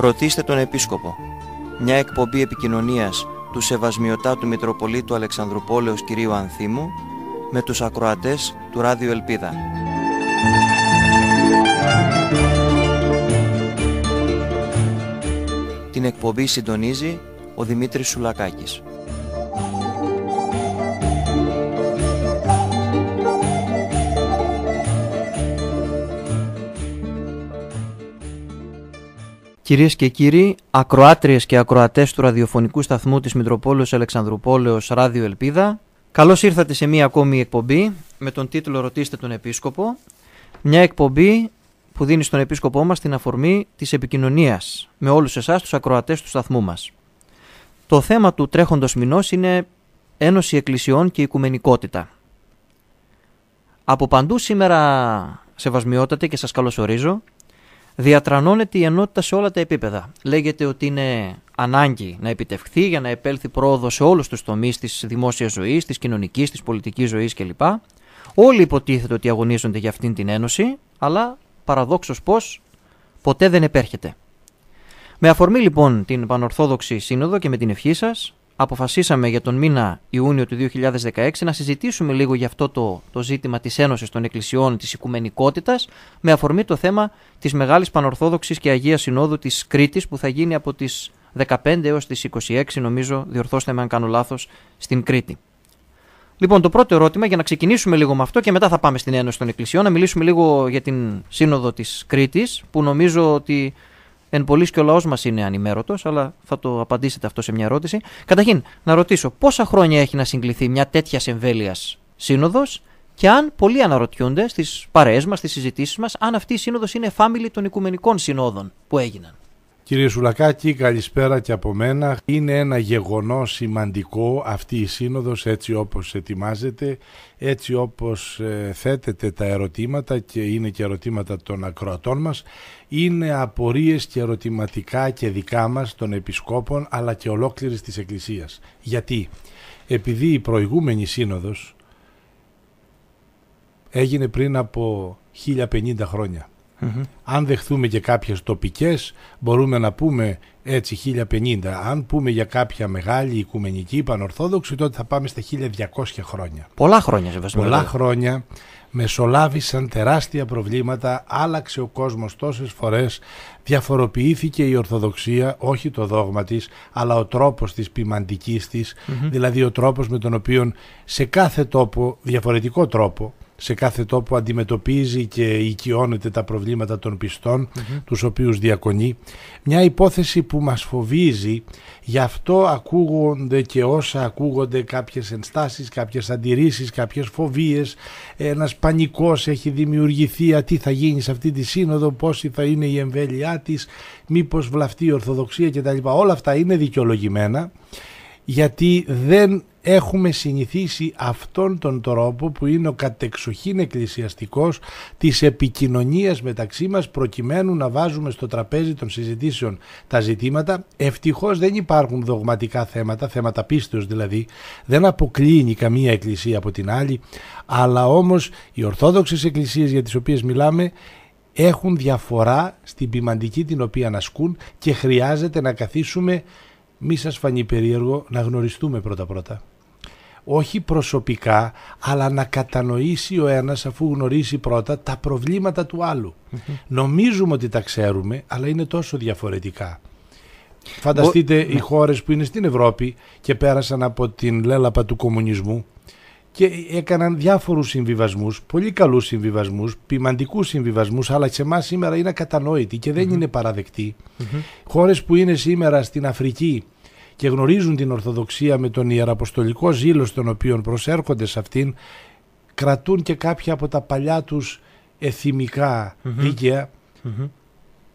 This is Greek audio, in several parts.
Ρωτήστε τον Επίσκοπο. Μια εκπομπή επικοινωνίας του Σεβασμιωτάτου Μητροπολίτου Αλεξανδρουπόλεως κυρίου Ανθίμου με τους ακροατές του Ράδιο Ελπίδα. Την εκπομπή συντονίζει ο Δημήτρης Σουλακάκης. Κυρίες και κύριοι, ακροάτριες και ακροατές του ραδιοφωνικού σταθμού της Μητροπόλεως Αλεξανδρουπόλεως Ράδιο Ελπίδα, καλώς ήρθατε σε μία ακόμη εκπομπή με τον τίτλο «Ρωτήστε τον Επίσκοπο». Μια εκπομπή που δίνει στον Επίσκοπό μας την αφορμή της επικοινωνίας με όλους εσάς τους ακροατές του σταθμού μας. Το θέμα του τρέχοντος μηνός είναι Ένωση Εκκλησιών και Οικουμενικότητα. Από παντού σήμερα, σεβασμιότατε και σας καλωσορίζω, διατρανώνεται η ενότητα σε όλα τα επίπεδα. Λέγεται ότι είναι ανάγκη να επιτευχθεί για να επέλθει πρόοδο σε όλους τους τομείς της δημόσιας ζωής, της κοινωνικής, της πολιτικής ζωής κλπ. Όλοι υποτίθεται ότι αγωνίζονται για αυτήν την ένωση, αλλά παραδόξως πως ποτέ δεν επέρχεται. Με αφορμή λοιπόν την Πανορθόδοξη Σύνοδο και με την ευχή σας, αποφασίσαμε για τον μήνα Ιούνιο του 2016 να συζητήσουμε λίγο για αυτό το, το ζήτημα της Ένωσης των Εκκλησιών, της Οικουμενικότητας, με αφορμή το θέμα της Μεγάλης Πανορθόδοξης και Αγίας Συνόδου της Κρήτης που θα γίνει από τις 15 έως τις 26 νομίζω, διορθώστε με αν κάνω λάθος, στην Κρήτη. Λοιπόν, το πρώτο ερώτημα για να ξεκινήσουμε λίγο με αυτό και μετά θα πάμε στην Ένωση των Εκκλησιών, να μιλήσουμε λίγο για την Σύνοδο της Κρήτης, που νομίζω ότι Εν πολλής και ο λαός μας είναι ανημέρωτος, αλλά θα το απαντήσετε αυτό σε μια ερώτηση. Καταρχήν, να ρωτήσω πόσα χρόνια έχει να συγκληθεί μια τέτοια εμβέλειας σύνοδος και αν πολλοί αναρωτιούνται στις παρέες μας, στις συζητήσεις μας, αν αυτή η σύνοδος είναι εφάμιλη των οικουμενικών συνόδων που έγιναν. Κύριε Σουλακάκη, καλησπέρα και από μένα. Είναι ένα γεγονός σημαντικό αυτή η σύνοδος έτσι όπως ετοιμάζεται, έτσι όπως ε, θέτεται τα ερωτήματα και είναι και ερωτήματα των ακροατών μας. Είναι απορίες και ερωτηματικά και δικά μας των επισκόπων αλλά και ολόκληρης της Εκκλησίας. Γιατί, επειδή η προηγούμενη σύνοδος έγινε πριν από 1050 χρόνια αν δεχθούμε και κάποιες τοπικές μπορούμε να πούμε έτσι 1050. Αν πούμε για κάποια μεγάλη οικουμενική πανορθόδοξη τότε θα πάμε στα 1200 χρόνια. Πολλά χρόνια σε Πολλά χρόνια μεσολάβησαν τεράστια προβλήματα, άλλαξε ο κόσμος τόσες φορές, διαφοροποιήθηκε η Ορθοδοξία, όχι το δόγμα της, αλλά ο τρόπος της ποιμαντικής της, δηλαδή ο τρόπος με τον οποίο σε κάθε τόπο, διαφορετικό τρόπο, σε κάθε τόπο αντιμετωπίζει και οικειώνεται τα προβλήματα των πιστών mm-hmm. τους οποίους διακονεί μια υπόθεση που μας φοβίζει γι' αυτό ακούγονται και όσα ακούγονται κάποιες ενστάσεις, κάποιες αντιρρήσεις, κάποιες φοβίες ένας πανικός έχει δημιουργηθεί τι θα γίνει σε αυτή τη σύνοδο, πόση θα είναι η εμβέλειά της μήπως βλαφτεί η Ορθοδοξία κτλ. Όλα αυτά είναι δικαιολογημένα γιατί δεν έχουμε συνηθίσει αυτόν τον τρόπο που είναι ο κατεξοχήν εκκλησιαστικός της επικοινωνίας μεταξύ μας προκειμένου να βάζουμε στο τραπέζι των συζητήσεων τα ζητήματα. Ευτυχώς δεν υπάρχουν δογματικά θέματα, θέματα πίστεως δηλαδή, δεν αποκλίνει καμία εκκλησία από την άλλη, αλλά όμως οι ορθόδοξες εκκλησίες για τις οποίες μιλάμε έχουν διαφορά στην ποιμαντική την οποία ασκούν και χρειάζεται να καθίσουμε μη σας φανεί περίεργο να γνωριστούμε πρώτα-πρώτα. Όχι προσωπικά, αλλά να κατανοήσει ο ένας αφού γνωρίσει πρώτα τα προβλήματα του αλλου Νομίζουμε ότι τα ξέρουμε, αλλά είναι τόσο διαφορετικά. Φανταστείτε οι ναι. χώρες που είναι στην Ευρώπη και πέρασαν από την λέλαπα του κομμουνισμού και έκαναν διάφορους συμβιβασμούς, πολύ καλούς συμβιβασμούς, ποιμαντικούς συμβιβασμούς, αλλά σε εμάς σήμερα είναι ακατανόητοι και δεν είναι παραδεκτοί. Χώρες που είναι σήμερα στην Αφρική και γνωρίζουν την Ορθοδοξία με τον ιεραποστολικό ζήλο στον οποίο προσέρχονται σε αυτήν, κρατούν και κάποια από τα παλιά τους εθιμικά δίκαια,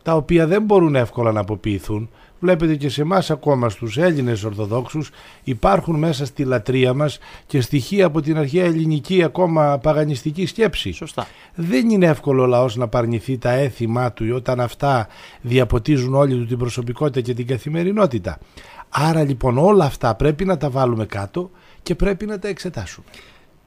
τα οποία δεν μπορούν εύκολα να αποποιηθούν Βλέπετε και σε εμάς ακόμα στους Έλληνες Ορθοδόξους υπάρχουν μέσα στη λατρεία μας και στοιχεία από την αρχαία ελληνική ακόμα παγανιστική σκέψη. Σωστά. Δεν είναι εύκολο ο λαός να παρνηθεί τα έθιμά του όταν αυτά διαποτίζουν όλη του την προσωπικότητα και την καθημερινότητα. Άρα λοιπόν όλα αυτά πρέπει να τα βάλουμε κάτω και πρέπει να τα εξετάσουμε.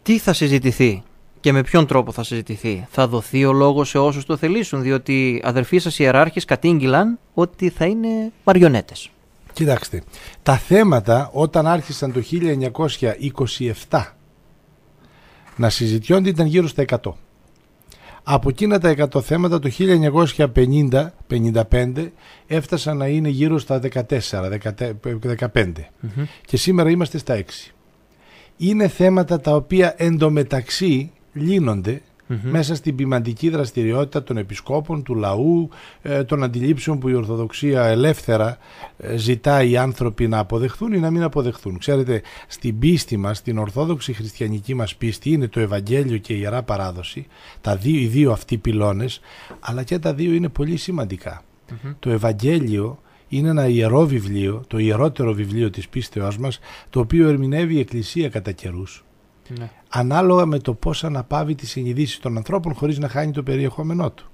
Τι θα συζητηθεί; Και με ποιον τρόπο θα συζητηθεί; Θα δοθεί ο λόγος σε όσους το θελήσουν, διότι αδερφοί σας ιεράρχες κατήγγυλαν ότι θα είναι μαριονέτες. Κοιτάξτε, τα θέματα όταν άρχισαν το 1927 να συζητιόνται ήταν γύρω στα 100. Από εκείνα τα 100 θέματα το 1950-55 έφτασαν να είναι γύρω στα 14-15 και σήμερα είμαστε στα 6. Είναι θέματα τα οποία εντωμεταξύ λύνονται μέσα στην ποιμαντική δραστηριότητα των επισκόπων, του λαού, ε, των αντιλήψεων που η Ορθοδοξία ελεύθερα ε, ζητάει οι άνθρωποι να αποδεχθούν ή να μην αποδεχθούν. Ξέρετε, στην πίστη μας, στην Ορθόδοξη χριστιανική μας πίστη είναι το Ευαγγέλιο και η Ιερά Παράδοση, τα δύο, οι δύο αυτοί πυλώνες, αλλά και τα δύο είναι πολύ Το Ευαγγέλιο είναι ένα ιερό βιβλίο, το ιερότερο βιβλίο της πίστεώς μας, το οποίο ερμηνεύει η Εκκλησία κατά καιρούς ναι. Ανάλογα με το πώς αναπαύει τις συνειδήσεις των ανθρώπων χωρίς να χάνει το περιεχόμενό του.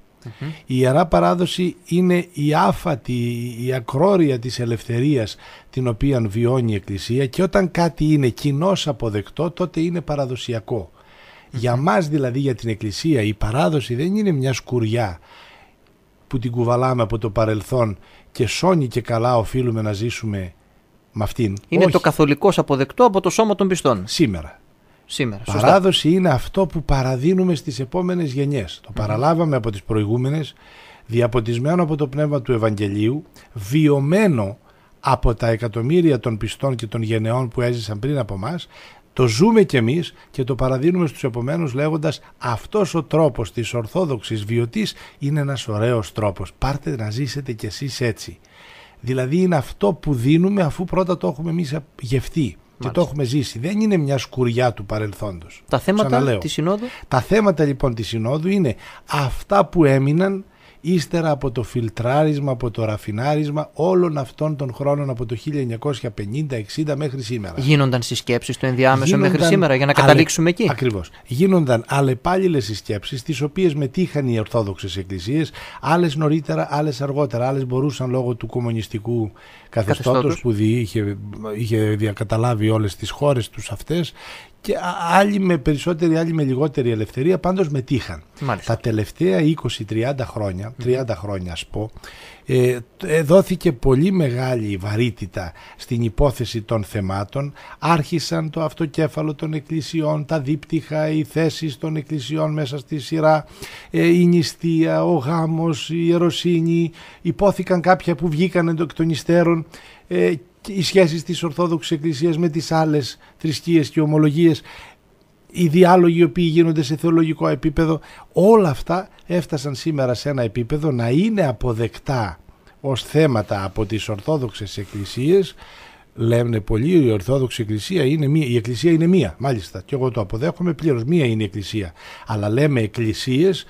Η Ιερά Παράδοση είναι η άφατη, η ακρόρια της ελευθερίας την οποία βιώνει η Εκκλησία και όταν κάτι είναι κοινώς αποδεκτό τότε είναι Για μας δηλαδή για την Εκκλησία η παράδοση δεν είναι μια σκουριά που την κουβαλάμε από το παρελθόν και σώνει και καλά οφείλουμε να ζήσουμε με αυτήν. Είναι το καθολικός αποδεκτό από το σώμα των πιστών. Σήμερα. Σήμερα. Παράδοση είναι αυτό που παραδίνουμε στις επόμενες γενιές. Το παραλάβαμε από τις προηγούμενες, διαποτισμένο από το πνεύμα του Ευαγγελίου, βιωμένο από τα εκατομμύρια των πιστών και των γενεών που έζησαν πριν από μας, το ζούμε κι εμείς και το παραδίνουμε στους επομένους λέγοντας αυτός ο τρόπος της ορθόδοξης βιωτής είναι ένας ωραίος τρόπος. Πάρτε να ζήσετε κι εσείς έτσι. Δηλαδή είναι αυτό που δίνουμε αφού πρώτα το έχουμε εμείς γευτεί και το έχουμε ζήσει. Δεν είναι μια σκουριά του παρελθόντος. Τα θέματα της Συνόδου; Τα θέματα λοιπόν της Συνόδου είναι αυτά που έμειναν ύστερα από το φιλτράρισμα, από το ραφινάρισμα όλων αυτών των χρόνων από το 1950-60 μέχρι σήμερα. Γίνονταν συσκέψεις στο ενδιάμεσο μέχρι σήμερα για να καταλήξουμε εκεί; Ακριβώς. Γίνονταν αλλεπάλληλες συσκέψεις τις οποίες μετήχαν οι Ορθόδοξες Εκκλησίες, άλλες νωρίτερα, άλλες αργότερα, άλλες μπορούσαν λόγω του κομμουνιστικού καθεστώτος που είχε, είχε διακαταλάβει όλες τις χώρες τους αυτές και άλλοι με περισσότερη, άλλοι με λιγότερη ελευθερία, πάντως μετήχαν. Τα τελευταία 20-30 χρόνια, 30 χρόνια ας πω, ε, ε, δόθηκε πολύ μεγάλη βαρύτητα στην υπόθεση των θεμάτων. Άρχισαν το αυτοκέφαλο των εκκλησιών, τα δίπτυχα, οι θέσεις των εκκλησιών μέσα στη σειρά, ε, η νηστεία, ο γάμος, η ιεροσύνη. Υπόθηκαν κάποια που βγήκαν εκ των υστέρων ε, οι σχέσεις της Ορθόδοξης Εκκλησίας με τις άλλες θρησκείες και ομολογίες, οι διάλογοι οι οποίοι γίνονται σε θεολογικό επίπεδο, όλα αυτά έφτασαν σήμερα σε ένα επίπεδο να είναι αποδεκτά ως θέματα από τις Ορθόδοξες Εκκλησίες. Λένε πολλοί η Ορθόδοξη Εκκλησία είναι μία, η Εκκλησία είναι μία. Μάλιστα και εγώ το αποδέχομαι πλήρως. Μία είναι η Εκκλησία. Αλλά λέμε εκκλησίες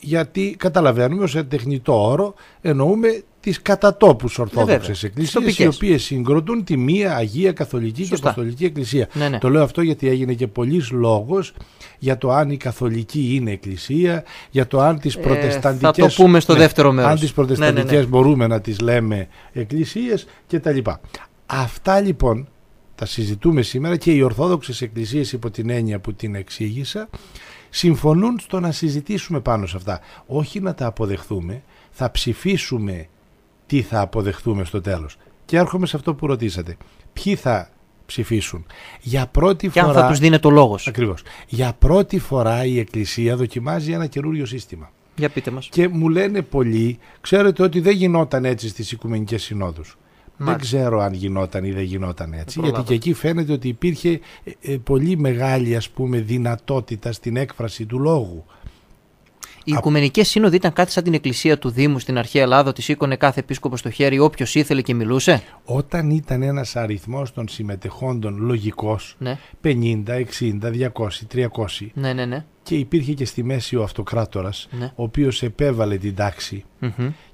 γιατί καταλαβαίνουμε ως τεχνητό όρο εννοούμε τις κατατόπους Ορθόδοξες ε, Εκκλησίες οι οποίες συγκροτούν τη μία Αγία Καθολική Σωστά. και Αποστολική Εκκλησία. Ναι, ναι. Το λέω αυτό γιατί έγινε και πολλής λόγος για το αν η Καθολική είναι Εκκλησία, για το αν τις ε, Προτεσταντικές, θα το πούμε στο ναι, δεύτερο μέρος. αν τις ναι, Προτεσταντικές μπορούμε να τις λέμε Εκκλησίες κτλ. Αυτά λοιπόν τα συζητούμε σήμερα και οι Ορθόδοξες Εκκλησίες υπό την έννοια που την εξήγησα συμφωνούν στο να συζητήσουμε πάνω σε αυτά. Όχι να τα αποδεχθούμε, θα ψηφίσουμε τι θα αποδεχθούμε στο τέλος. Και έρχομαι σε αυτό που ρωτήσατε. Ποιοι θα ψηφίσουν. Για πρώτη και φορά... αν θα τους δίνεται ο λόγος. Ακριβώς. Για πρώτη φορά η Εκκλησία δοκιμάζει ένα καινούριο σύστημα. Για πείτε μας. Και μου λένε πολλοί, ξέρετε ότι δεν γινόταν έτσι στις Οικουμενικές Συνόδους. Δεν ξέρω αν γινόταν ή δεν γινόταν έτσι, γιατί και εκεί φαίνεται ότι υπήρχε ε, ε, πολύ μεγάλη ας πούμε δυνατότητα στην έκφραση του λόγου. Οι Οικουμενικές Σύνοδοι ήταν κάτι σαν την εκκλησία του Δήμου στην αρχαία Ελλάδα, ότι σήκωνε κάθε επίσκοπο στο χέρι όποιος ήθελε και μιλούσε. Όταν ήταν ένας αριθμός των συμμετεχόντων λογικός, ναι. 50, 60, 200, 300. Ναι, ναι, ναι. Και υπήρχε και στη μέση ο αυτοκράτορας, ναι. ο οποίος επέβαλε την ταξη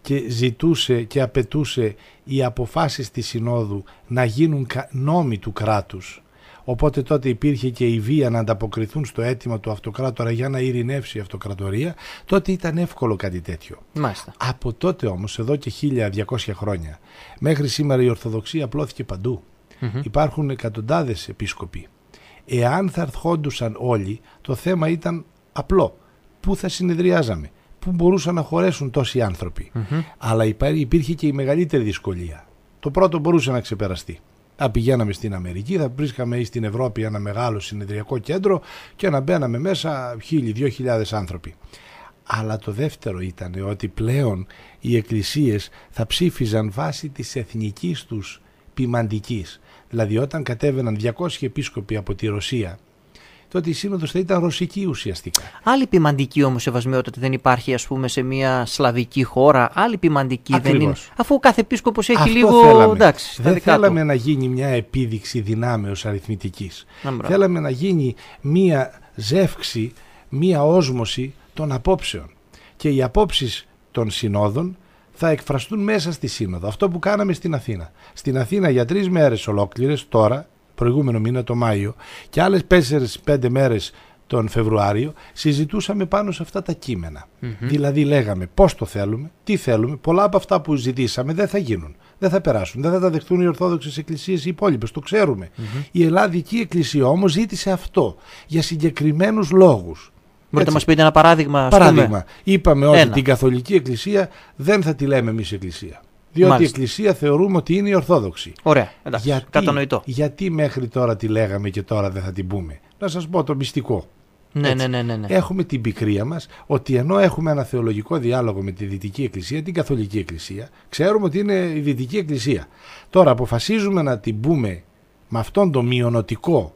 και ζητούσε και απαιτούσε οι αποφάσεις της Συνόδου να γίνουν νόμοι του κράτους Οπότε τότε υπήρχε και η βία να ανταποκριθούν στο αίτημα του αυτοκράτορα για να ειρηνεύσει η αυτοκρατορία. Τότε ήταν εύκολο κάτι τέτοιο. Μάλιστα. Από τότε όμως, εδώ και 1200 χρόνια, μέχρι σήμερα η Ορθοδοξία απλώθηκε παντού. Υπάρχουν εκατοντάδες επίσκοποι. Εάν θα ερχόντουσαν όλοι, το θέμα ήταν Απλό. Πού θα συνεδριάζαμε; Πού μπορούσαν να χωρέσουν τόσοι άνθρωποι; Αλλά υπήρχε και η μεγαλύτερη δυσκολία. Το πρώτο μπορούσε να ξεπεραστεί. Θα πηγαίναμε στην Αμερική, θα βρίσκαμε ή στην Ευρώπη ένα μεγάλο συνεδριακό κέντρο και να μπαίναμε μέσα χίλιοι, δυο χιλιάδες άνθρωποι. Αλλά το δεύτερο ήταν ότι πλέον οι εκκλησίες θα ψήφιζαν βάσει της εθνικής τους ποιμαντικής. Δηλαδή όταν κατέβαιναν 200 επίσκοποι από τη Ρωσία τότε η σύνοδος θα ήταν ρωσική ουσιαστικά. Άλλη ποιμαντική όμως σεβασμιότητα δεν υπάρχει ας πούμε σε μια σλαβική χώρα, άλλη ποιμαντική δεν είναι. Αφού κάθε επίσκοπος έχει Αυτό λίγο θέλαμε. εντάξει. Δεν θέλαμε να γίνει μια επίδειξη δυνάμεως αριθμητικής. θέλαμε να γίνει μια ζεύξη, μια όσμωση των απόψεων. Και οι απόψεις των συνόδων θα εκφραστούν μέσα στη σύνοδο. Αυτό που κάναμε στην Αθήνα. Στην Αθήνα για τρεις μέρες ολόκληρες τώρα προηγούμενο μήνα, το Μάιο, και άλλες 4-5 μέρες τον Φεβρουάριο, συζητούσαμε πάνω σε αυτά τα κειμενα Δηλαδή λέγαμε πώς το θέλουμε, τι θέλουμε. Πολλά από αυτά που ζητήσαμε δεν θα γίνουν. Δεν θα περάσουν. Δεν θα τα δεχτούν οι Ορθόδοξες Εκκλησίες οι υπόλοιπες. Το ξέρουμε. Η Ελλαδική Εκκλησία όμως ζήτησε αυτό για συγκεκριμένους λόγους. Μπορείτε να μας πείτε ένα παράδειγμα. Παράδειγμα. Είπαμε ότι την Καθολική Εκκλησία δεν θα τη λέμε εμείς Εκκλησία. Διότι Μάλιστα. η Εκκλησία θεωρούμε ότι είναι η Ορθόδοξη. Ωραία, εντάξει, γιατί, κατανοητό. Γιατί μέχρι τώρα τη λέγαμε και τώρα δεν θα την πούμε. Να σας πω το μυστικό. Ναι, ναι, ναι, ναι, ναι. Έχουμε την πικρία μας ότι ενώ έχουμε ένα θεολογικό διάλογο με τη Δυτική Εκκλησία, την Καθολική Εκκλησία, ξέρουμε ότι είναι η Δυτική Εκκλησία. Τώρα αποφασίζουμε να την πούμε με αυτόν τον μειονοτικό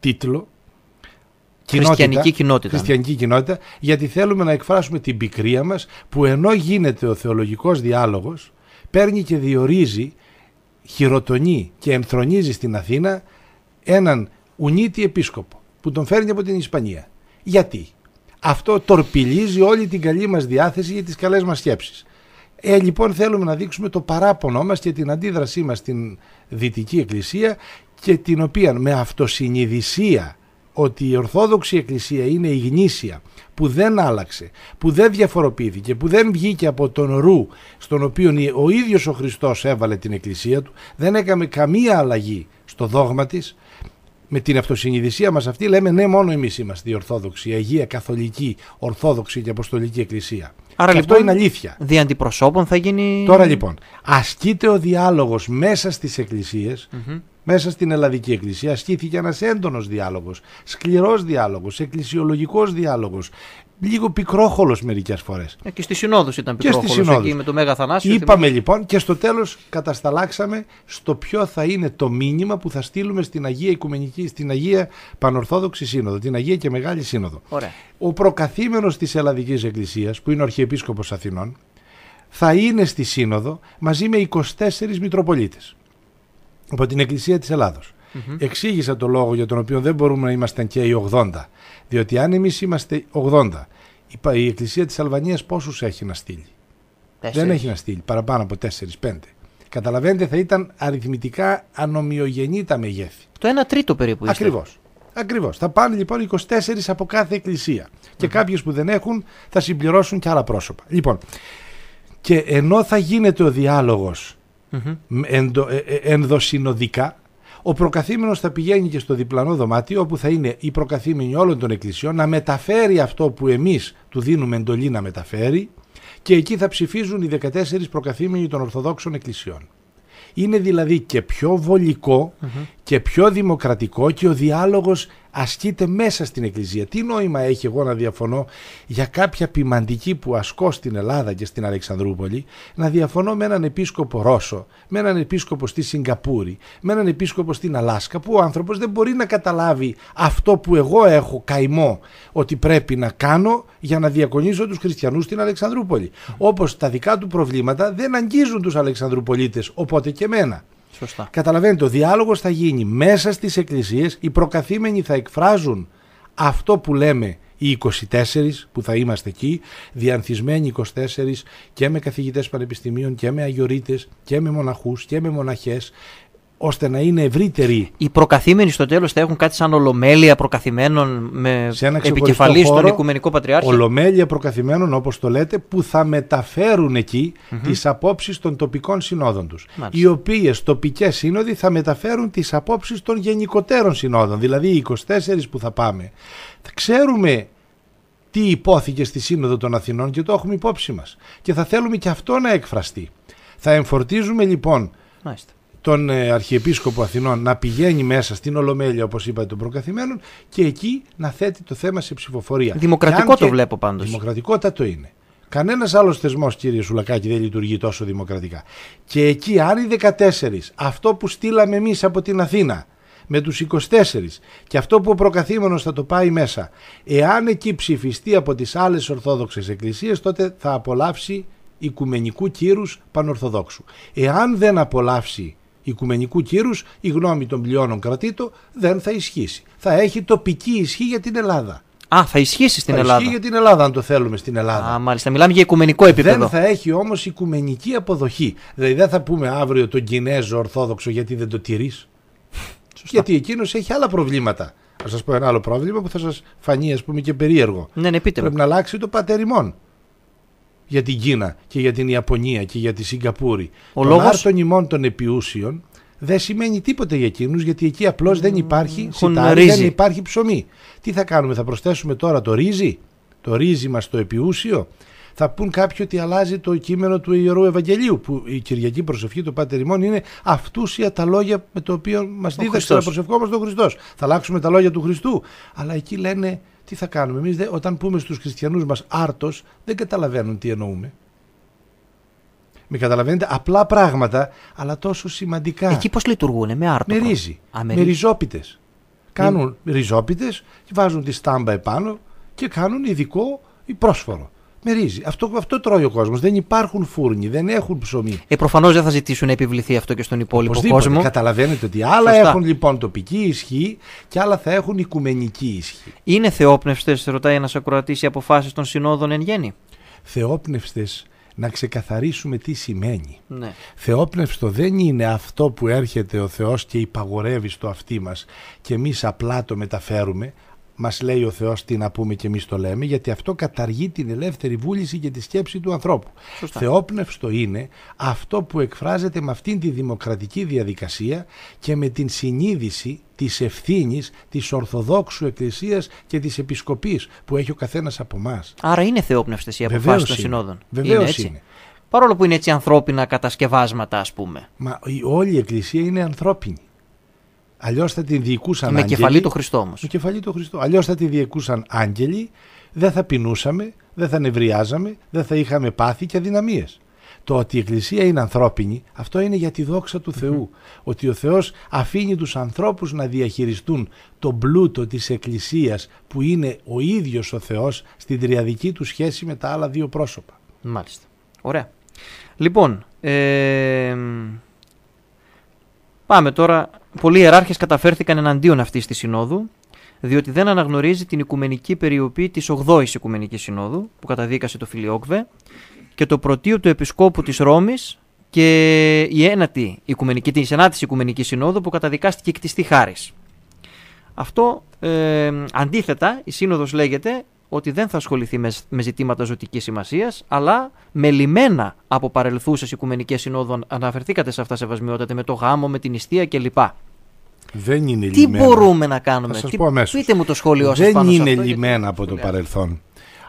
τίτλο κοινότητα, χριστιανική κοινότητα. Χριστιανική κοινότητα, γιατί θέλουμε να εκφράσουμε την πικρία μας που ενώ γίνεται ο θεολογικός διάλογος παίρνει και διορίζει, χειροτονεί και εμθρονίζει στην Αθήνα έναν ουνίτη επίσκοπο που τον φέρνει από την Ισπανία. Γιατί; Αυτό τορπιλίζει όλη την καλή μας διάθεση για τις καλές μας σκέψεις. Ε, λοιπόν θέλουμε να δείξουμε το παράπονο μας και την αντίδρασή μας στην Δυτική Εκκλησία και την οποία με αυτοσυνειδησία ότι η Ορθόδοξη Εκκλησία είναι η γνήσια που δεν άλλαξε, που δεν διαφοροποιήθηκε, που δεν βγήκε από τον ρου στον οποίο ο ίδιος ο Χριστός έβαλε την Εκκλησία του, δεν έκαμε καμία αλλαγή στο δόγμα της, με την αυτοσυνειδησία μας αυτή λέμε ναι μόνο εμείς είμαστε η Ορθόδοξη, η Αγία Καθολική, Ορθόδοξη και Αποστολική Εκκλησία. Άρα και λοιπόν, αυτό είναι αλήθεια. Δι' αντιπροσώπων θα γίνει... Τώρα λοιπόν, ασκείται ο διάλογος μέσα στις εκκλησιες μέσα στην Ελλαδική Εκκλησία ασκήθηκε ένας έντονος διάλογος, σκληρός διάλογος, εκκλησιολογικός διάλογος, λίγο πικρόχολος μερικές φορές. Ε, και στη Συνόδους ήταν πικρόχολος εκεί με το Μέγα Θανάσιο. Είπαμε λοιπόν και στο τέλος κατασταλάξαμε στο ποιο θα είναι το μήνυμα που θα στείλουμε στην Αγία Οικουμενική, στην Αγία Πανορθόδοξη Σύνοδο, την Αγία και Μεγάλη Σύνοδο. Ωραία. Ο προκαθήμενος της Ελλαδικής Εκκλησίας που είναι ο Αρχιεπίσκοπος Αθηνών θα είναι στη Σύνοδο μαζί με 24 Μητροπολίτες από την Εκκλησία της Ελλάδος. Εξήγησα το λόγο για τον οποίο δεν μπορούμε να είμαστε και οι 80. Διότι αν εμείς είμαστε 80, η Εκκλησία της Αλβανίας πόσους έχει να στείλει; Δεν έχει να στείλει, παραπάνω από 4-5. Καταλαβαίνετε θα ήταν αριθμητικά ανομοιογενή τα μεγέθη. Το 1 τρίτο περίπου είστε. Ακριβώς. Ακριβώς. Θα πάνε λοιπόν 24 από κάθε εκκλησία. Και κάποιε που δεν έχουν θα συμπληρώσουν και άλλα πρόσωπα. Λοιπόν, και ενώ θα γίνεται ο διάλογος ενδο, ε, ε, ενδοσυνοδικά, ο προκαθήμενος θα πηγαίνει και στο διπλανό δωμάτιο όπου θα είναι η προκαθήμενη όλων των εκκλησιών να μεταφέρει αυτό που εμείς του δίνουμε εντολή να μεταφέρει και εκεί θα ψηφίζουν οι 14 προκαθήμενοι των Ορθοδόξων εκκλησιών. Είναι δηλαδή και πιο βολικο και πιο δημοκρατικό και ο διάλογος ασκείται μέσα στην Εκκλησία. Τι νόημα έχει εγώ να διαφωνώ για κάποια ποιμαντική που ασκώ στην Ελλάδα και στην Αλεξανδρούπολη, να διαφωνώ με έναν επίσκοπο Ρώσο, με έναν επίσκοπο στη Σιγκαπούρη, με έναν επίσκοπο στην Αλάσκα, που ο άνθρωπος δεν μπορεί να καταλάβει αυτό που εγώ έχω καημό ότι πρέπει να κάνω για να διακονήσω τους χριστιανούς στην Αλεξανδρούπολη. Όπως τα δικά του προβλήματα δεν αγγίζουν τους Αλεξανδρουπολίτες, οπότε και εμένα. Σωστά. Καταλαβαίνετε, ο διάλογος θα γίνει μέσα στις εκκλησίες, οι προκαθήμενοι θα εκφράζουν αυτό που λέμε οι 24 που θα είμαστε εκεί, διανθισμένοι 24 και με καθηγητές πανεπιστημίων και με αγιορείτες και με μοναχούς και με μοναχές ώστε να είναι ευρύτεροι. Οι προκαθήμενοι στο τέλος θα έχουν κάτι σαν ολομέλεια προκαθημένων με επικεφαλής στον Οικουμενικό Πατριάρχη. Ολομέλεια προκαθημένων, όπως το λέτε, που θα μεταφέρουν εκεί mm-hmm. τις απόψεις των τοπικών συνόδων τους. Οι οποίες τοπικές σύνοδοι θα μεταφέρουν τις απόψεις των γενικότερων συνόδων. Δηλαδή οι 24 που θα πάμε. Θα ξέρουμε τι υπόθηκε στη Σύνοδο των Αθηνών και το έχουμε υπόψη μας. Και θα θέλουμε και αυτό να εκφραστεί. Θα εμφορτίζουμε λοιπόν Μάλιστα. Τον ε, Αρχιεπίσκοπο Αθηνών να πηγαίνει μέσα στην Ολομέλεια όπως είπατε των προκαθημένων και εκεί να θέτει το θέμα σε ψηφοφορία. Δημοκρατικό Και αν το βλέπω πάντως. Δημοκρατικότατο είναι. Κανένας άλλος θεσμός, κύριε Σουλακάκη, δεν λειτουργεί τόσο δημοκρατικά. Και εκεί, αν οι 14, αυτό που στείλαμε εμείς από την Αθήνα, με τους 24 και αυτό που ο προκαθήμενος θα το πάει μέσα, εάν εκεί ψηφιστεί από τις άλλες Ορθόδοξες Εκκλησίες, τότε θα απολαύσει οικουμενικού κύρους πανορθοδόξου. Εάν δεν απολαύσει οικουμενικού κύρους, η γνώμη των πλειώνων κρατήτων δεν θα ισχύσει. Θα έχει τοπική ισχύ για την Ελλάδα. Α, θα ισχύσει στην θα Ελλάδα. ισχύει για την Ελλάδα, αν το θέλουμε στην Ελλάδα. Α, μάλιστα. Μιλάμε για οικουμενικό επίπεδο. Δεν θα έχει όμως οικουμενική αποδοχή. Δηλαδή δεν θα πούμε αύριο τον Κινέζο Ορθόδοξο γιατί δεν το τηρείς. Γιατί εκείνος έχει άλλα προβλήματα. Θα σας πω ένα άλλο πρόβλημα που θα σας φανεί, ας πούμε, και περίεργο. Ναι, ναι, πείτε μου. Πρέπει να αλλάξει το πατεριμόν για την Κίνα και για την Ιαπωνία και για τη Σιγκαπούρη. Ο το λόγος- άρτον ημών των επιούσιων δεν σημαίνει τίποτα για εκείνους γιατί εκεί απλώς δεν υπάρχει έχουν σιτάρι, ρύζι. δεν υπάρχει ψωμί. Τι θα κάνουμε, θα προσθέσουμε τώρα το ρύζι, το ρύζι μας το επιούσιο; Θα πούν κάποιοι ότι αλλάζει το κείμενο του Ιερού Ευαγγελίου, που η Κυριακή προσευχή του Πάτερ ημών είναι αυτούσια τα λόγια με το οποίο μας δίδαξε Χριστός. να προσευχόμαστε τον Χριστός. Θα αλλάξουμε τα λόγια του Χριστού. Αλλά εκεί λένε τι θα κάνουμε. Εμείς όταν πούμε στους χριστιανούς μας άρτος, δεν καταλαβαίνουν τι εννοούμε. Με καταλαβαίνετε, απλά πράγματα, αλλά τόσο σημαντικά. Εκεί πώς λειτουργούν, με άρτο. με ρύζι. Α, με με ρύζι. ριζόπιτες. Κάνουν ριζόπιτες, βάζουν τη στάμπα επάνω και κάνουν ειδικό ή πρόσφορο. Με ρύζι. Αυτό, αυτό τρώει ο κόσμος. Δεν υπάρχουν φούρνοι, δεν έχουν ψωμί. Ε, προφανώς δεν θα ζητήσουν να επιβληθεί αυτό και στον υπόλοιπο Οπωσδήποτε. κόσμο. Καταλαβαίνετε ότι άλλα Σωστά. έχουν λοιπόν τοπική ισχύ και άλλα θα έχουν οικουμενική ισχύ. Είναι θεόπνευστες, ρωτάει ένας ακροατής, οι αποφάσεις των συνόδων εν γέννη; Θεόπνευστες να ξεκαθαρίσουμε τι σημαίνει. Ναι. Θεόπνευστο δεν είναι αυτό που έρχεται ο Θεός και υπαγορεύει στο αυτί μας και εμείς απλά το μεταφέρουμε. Μας λέει ο Θεός τι να πούμε και εμείς το λέμε γιατί αυτό καταργεί την ελεύθερη βούληση και τη σκέψη του ανθρώπου. Σωστά. Θεόπνευστο είναι αυτό που εκφράζεται με αυτήν τη δημοκρατική διαδικασία και με την συνείδηση της ευθύνης της Ορθοδόξου Εκκλησίας και της Επισκοπής που έχει ο καθένας από εμάς. Άρα είναι θεόπνευστες οι αποφάσεις Βεβαίως των είναι. συνόδων. Βεβαίως έτσι. είναι. Παρόλο που είναι έτσι ανθρώπινα κατασκευάσματα, ας πούμε. Μα η, όλη η Εκκλησία είναι ανθρώπινη. Αλλιώς θα την διοικούσαν με άγγελοι. κεφαλή το Χριστό όμως. Με κεφαλή το Χριστό. Αλλιώς θα τη διοικούσαν άγγελοι, δεν θα πεινούσαμε, δεν θα νευριάζαμε, δεν θα είχαμε πάθη και αδυναμίες. Το ότι η Εκκλησία είναι ανθρώπινη, αυτό είναι για τη δόξα του Θεού. Ότι ο Θεός αφήνει τους ανθρώπους να διαχειριστούν τον πλούτο της Εκκλησίας που είναι ο ίδιος ο Θεός στην τριαδική του σχέση με τα άλλα δύο πρόσωπα. Μάλιστα. Ωραία. Λοιπόν, ε, πάμε τώρα. Πολλοί ιεράρχες καταφέρθηκαν εναντίον αυτής της συνόδου, διότι δεν αναγνωρίζει την οικουμενική περιοπή της 8ης Οικουμενικής Συνόδου, που καταδίκασε το Φιλιόκβε, και το πρωτείο του Επισκόπου της Ρώμης και η ένατη οικουμενική, της ενάτης Οικουμενικής Συνόδου που καταδικάστηκε κτιστή χάρις. Αυτό ε, αντίθετα η σύνοδος λέγεται ότι δεν θα ασχοληθεί με, με ζητήματα ζωτικής σημασίας αλλά με λιμένα από παρελθούσες οικουμενικές συνόδων αναφερθήκατε σε αυτά σεβασμιότατε με το γάμο, με την νηστεία κλπ. Δεν είναι Τι λυμμένα. μπορούμε να κάνουμε, Θα σας τι, πω αμέσως. πείτε μου το σχόλιο σας δεν πάνω σε είναι αυτό, γιατί λυμμένα από το σχολιάζετε. παρελθόν.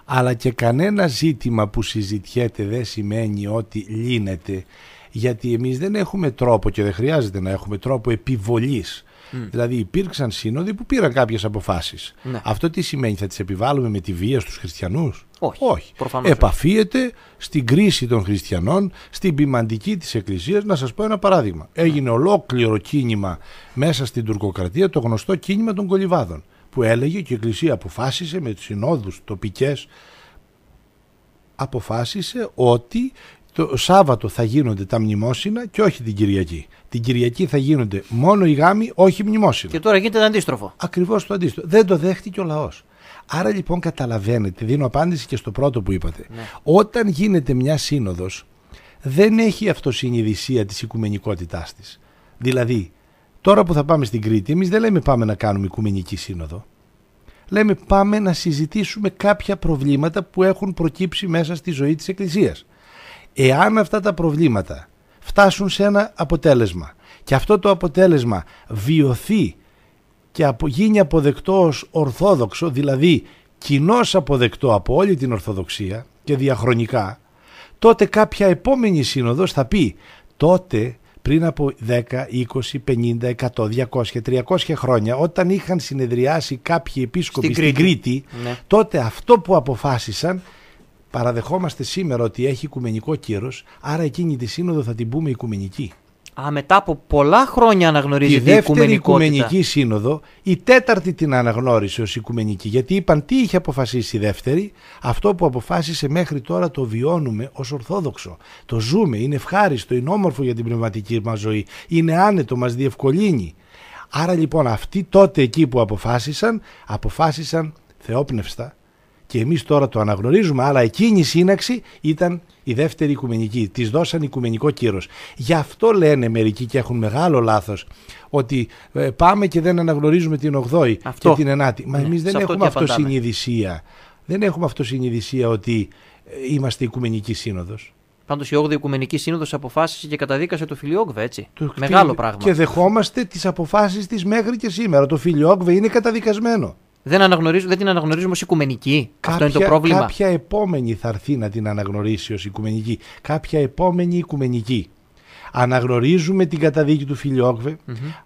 Αλλά και κανένα ζήτημα που συζητιέται δεν σημαίνει ότι λύνεται. Γιατί εμείς δεν έχουμε τρόπο και δεν χρειάζεται να έχουμε τρόπο επιβολής. Δηλαδή υπήρξαν σύνοδοι που πήραν κάποιες αποφάσεις. Ναι. Αυτό τι σημαίνει, θα τις επιβάλλουμε με τη βία στους χριστιανούς; Όχι, όχι. προφανώς όχι. Επαφίεται στην κρίση των χριστιανών, στην ποιμαντική της Εκκλησίας. Να σας πω ένα παράδειγμα. Έγινε ολόκληρο κίνημα μέσα στην τουρκοκρατία, το γνωστό κίνημα των κολυβάδων, που έλεγε και η Εκκλησία αποφάσισε με τις συνόδους τοπικές, αποφάσισε ότι το Σάββατο θα γίνονται τα μνημόσυνα και όχι την Κυριακή. Την Κυριακή θα γίνονται μόνο οι γάμοι, όχι μνημόσυνα. Και τώρα γίνεται το αντίστροφο. Ακριβώς το αντίστοιχο. Δεν το δέχτηκε ο λαός. Άρα λοιπόν καταλαβαίνετε, δίνω απάντηση και στο πρώτο που είπατε. Ναι. Όταν γίνεται μια σύνοδος, δεν έχει αυτοσυνειδησία της οικουμενικότητάς της. Δηλαδή, τώρα που θα πάμε στην Κρήτη, εμείς δεν λέμε πάμε να κάνουμε οικουμενική σύνοδο. Λέμε πάμε να συζητήσουμε κάποια προβλήματα που έχουν προκύψει μέσα στη ζωή της Εκκλησίας. Εάν αυτά τα προβλήματα φτάσουν σε ένα αποτέλεσμα και αυτό το αποτέλεσμα βιωθεί και απο- γίνει αποδεκτό ως ορθόδοξο, δηλαδή κοινώς αποδεκτό από όλη την Ορθοδοξία και διαχρονικά, τότε κάποια επόμενη σύνοδος θα πει τότε πριν από 10, 20, 50, 100, 200, 300 χρόνια όταν είχαν συνεδριάσει κάποιοι επίσκοποι στην Κρήτη, ναι. τότε αυτό που αποφάσισαν παραδεχόμαστε σήμερα ότι έχει οικουμενικό κύρος άρα εκείνη τη σύνοδο θα την πούμε οικουμενική. Α, μετά από πολλά χρόνια αναγνωρίζεται η δεύτερη οικουμενική σύνοδο, η τέταρτη την αναγνώρισε ως οικουμενική. Γιατί είπαν τι είχε αποφασίσει η δεύτερη, αυτό που αποφάσισε μέχρι τώρα το βιώνουμε ως ορθόδοξο. Το ζούμε, είναι ευχάριστο, είναι όμορφο για την πνευματική μας ζωή, είναι άνετο, μας διευκολύνει. Άρα λοιπόν αυτοί τότε εκεί που αποφάσισαν, αποφάσισαν θεόπνευστα και εμείς τώρα το αναγνωρίζουμε, αλλά εκείνη η σύναξη ήταν η δεύτερη οικουμενική. Της δώσαν οικουμενικό κύρος. Γι' αυτό λένε μερικοί και έχουν μεγάλο λάθος ότι ε, πάμε και δεν αναγνωρίζουμε την 8η και την 9η. Μα ναι, εμείς δεν έχουμε αυτοσυνειδησία. Δεν έχουμε αυτοσυνειδησία ότι ε, είμαστε οικουμενική σύνοδος. Πάντως η 8η Οικουμενική Σύνοδος αποφάσισε και καταδίκασε το Φιλιόγκβε, έτσι. Το Μεγάλο πράγμα. Και δεχόμαστε τις αποφάσεις της μέχρι και σήμερα. Το Φιλιόγκβε είναι καταδικασμένο. Δεν, αναγνωρίζω, δεν την αναγνωρίζουμε ως οικουμενική. Κάποια, Αυτό είναι το πρόβλημα. Κάποια επόμενη θα έρθει να την αναγνωρίσει ως οικουμενική. Κάποια επόμενη οικουμενική. Αναγνωρίζουμε την καταδίκη του φιλιοκβε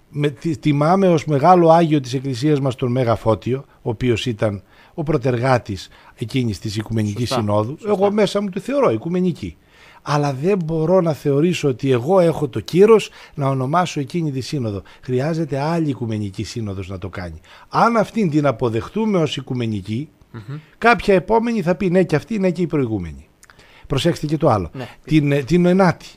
Με, τιμάμε ως μεγάλο Άγιο της Εκκλησίας μας τον Μέγα Φώτιο, ο οποίος ήταν ο προτεργάτης εκείνης της Οικουμενικής Συνόδου. Εγώ μέσα μου τη θεωρώ οικουμενική αλλά δεν μπορώ να θεωρήσω ότι εγώ έχω το κύρος να ονομάσω εκείνη τη σύνοδο. Χρειάζεται άλλη οικουμενική σύνοδος να το κάνει. Αν αυτήν την αποδεχτούμε ως οικουμενική, κάποια επόμενη θα πει ναι και αυτή, ναι και η προηγούμενη. Προσέξτε και το άλλο. Ναι. Την, ε, την ενάτη.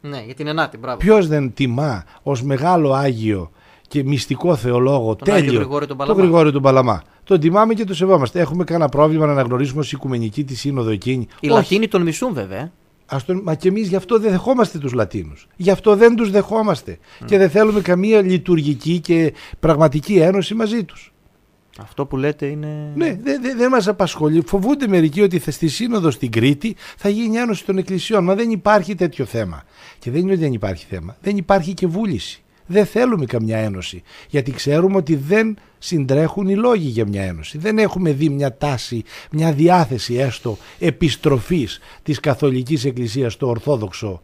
Ναι, για την ενάτη, μπράβο. Ποιος δεν τιμά ως μεγάλο Άγιο και μυστικό θεολόγο τον τέλειο Γρηγόριο τον, τον Γρηγόριο τον Παλαμά. Τον τιμάμε και το σεβόμαστε. Έχουμε κανένα πρόβλημα να αναγνωρίσουμε ως οικουμενική τη σύνοδο εκείνη. Οι Λατίνοι τον μισούν βέβαια. Ας τον, μα και εμείς γι' αυτό δεν δεχόμαστε τους Λατίνους. Γι' αυτό δεν τους δεχόμαστε. Και δεν θέλουμε καμία λειτουργική και πραγματική ένωση μαζί τους. Αυτό που λέτε είναι... Ναι, δεν δε, δε μας απασχολεί. Φοβούνται μερικοί ότι θα στη σύνοδο στην Κρήτη θα γίνει ένωση των εκκλησιών. Μα δεν υπάρχει τέτοιο θέμα. Και δεν είναι ότι δεν υπάρχει θέμα. Δεν υπάρχει και βούληση. Δεν θέλουμε καμιά ένωση. Γιατί ξέρουμε ότι δεν συντρέχουν οι λόγοι για μια ένωση. Δεν έχουμε δει μια τάση, μια διάθεση έστω επιστροφής της Καθολικής Εκκλησίας στο Ορθόδοξο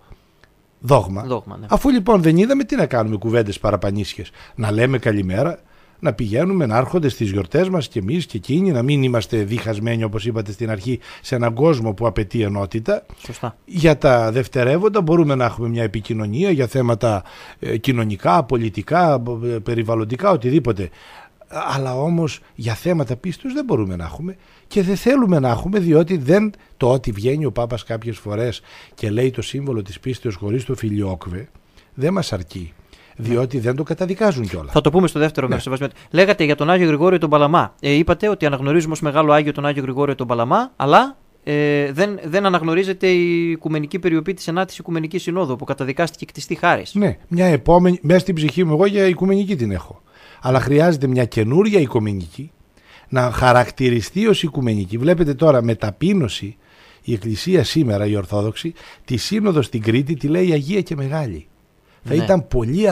δόγμα. δόγμα ναι. Αφού λοιπόν δεν είδαμε τι να κάνουμε κουβέντες παραπανίσχες. Να λέμε καλημέρα, να πηγαίνουμε, να έρχονται στις γιορτές μας και εμείς και εκείνοι, να μην είμαστε διχασμένοι όπως είπατε στην αρχή σε έναν κόσμο που απαιτεί ενότητα. Σωστά. Για τα δευτερεύοντα μπορούμε να έχουμε μια επικοινωνία για θέματα ε, κοινωνικά, πολιτικά, ε, περιβαλλοντικά, οτιδήποτε. Αλλά όμως για θέματα πίστους δεν μπορούμε να έχουμε και δεν θέλουμε να έχουμε διότι δεν το ότι βγαίνει ο Πάπας κάποιες φορές και λέει το σύμβολο της πίστεως χωρίς το φιλιόκβε δεν μας αρκεί διότι δεν το καταδικάζουν κιόλας. Θα το πούμε στο δεύτερο ναι. μέρος. Λέγατε για τον Άγιο Γρηγόριο τον Παλαμά. Ε, είπατε ότι αναγνωρίζουμε ως μεγάλο Άγιο τον Άγιο Γρηγόριο τον Παλαμά, αλλά ε, δεν, δεν αναγνωρίζεται η Οικουμενική Περιοπή της 9η Οικουμενικής Συνόδου που καταδικάστηκε κτιστή χάρης. Ναι, μια επόμενη. Μέσα στην ψυχή μου, εγώ για Οικουμενική την έχω. Αλλά χρειάζεται μια καινούρια Οικουμενική να χαρακτηριστεί ως Οικουμενική. Βλέπετε τώρα με ταπείνωση η Εκκλησία σήμερα, η Ορθόδοξη, τη Σύνοδο στην Κρήτη τη λέει Αγία και Μεγάλη. Θα ναι. ήταν πολύ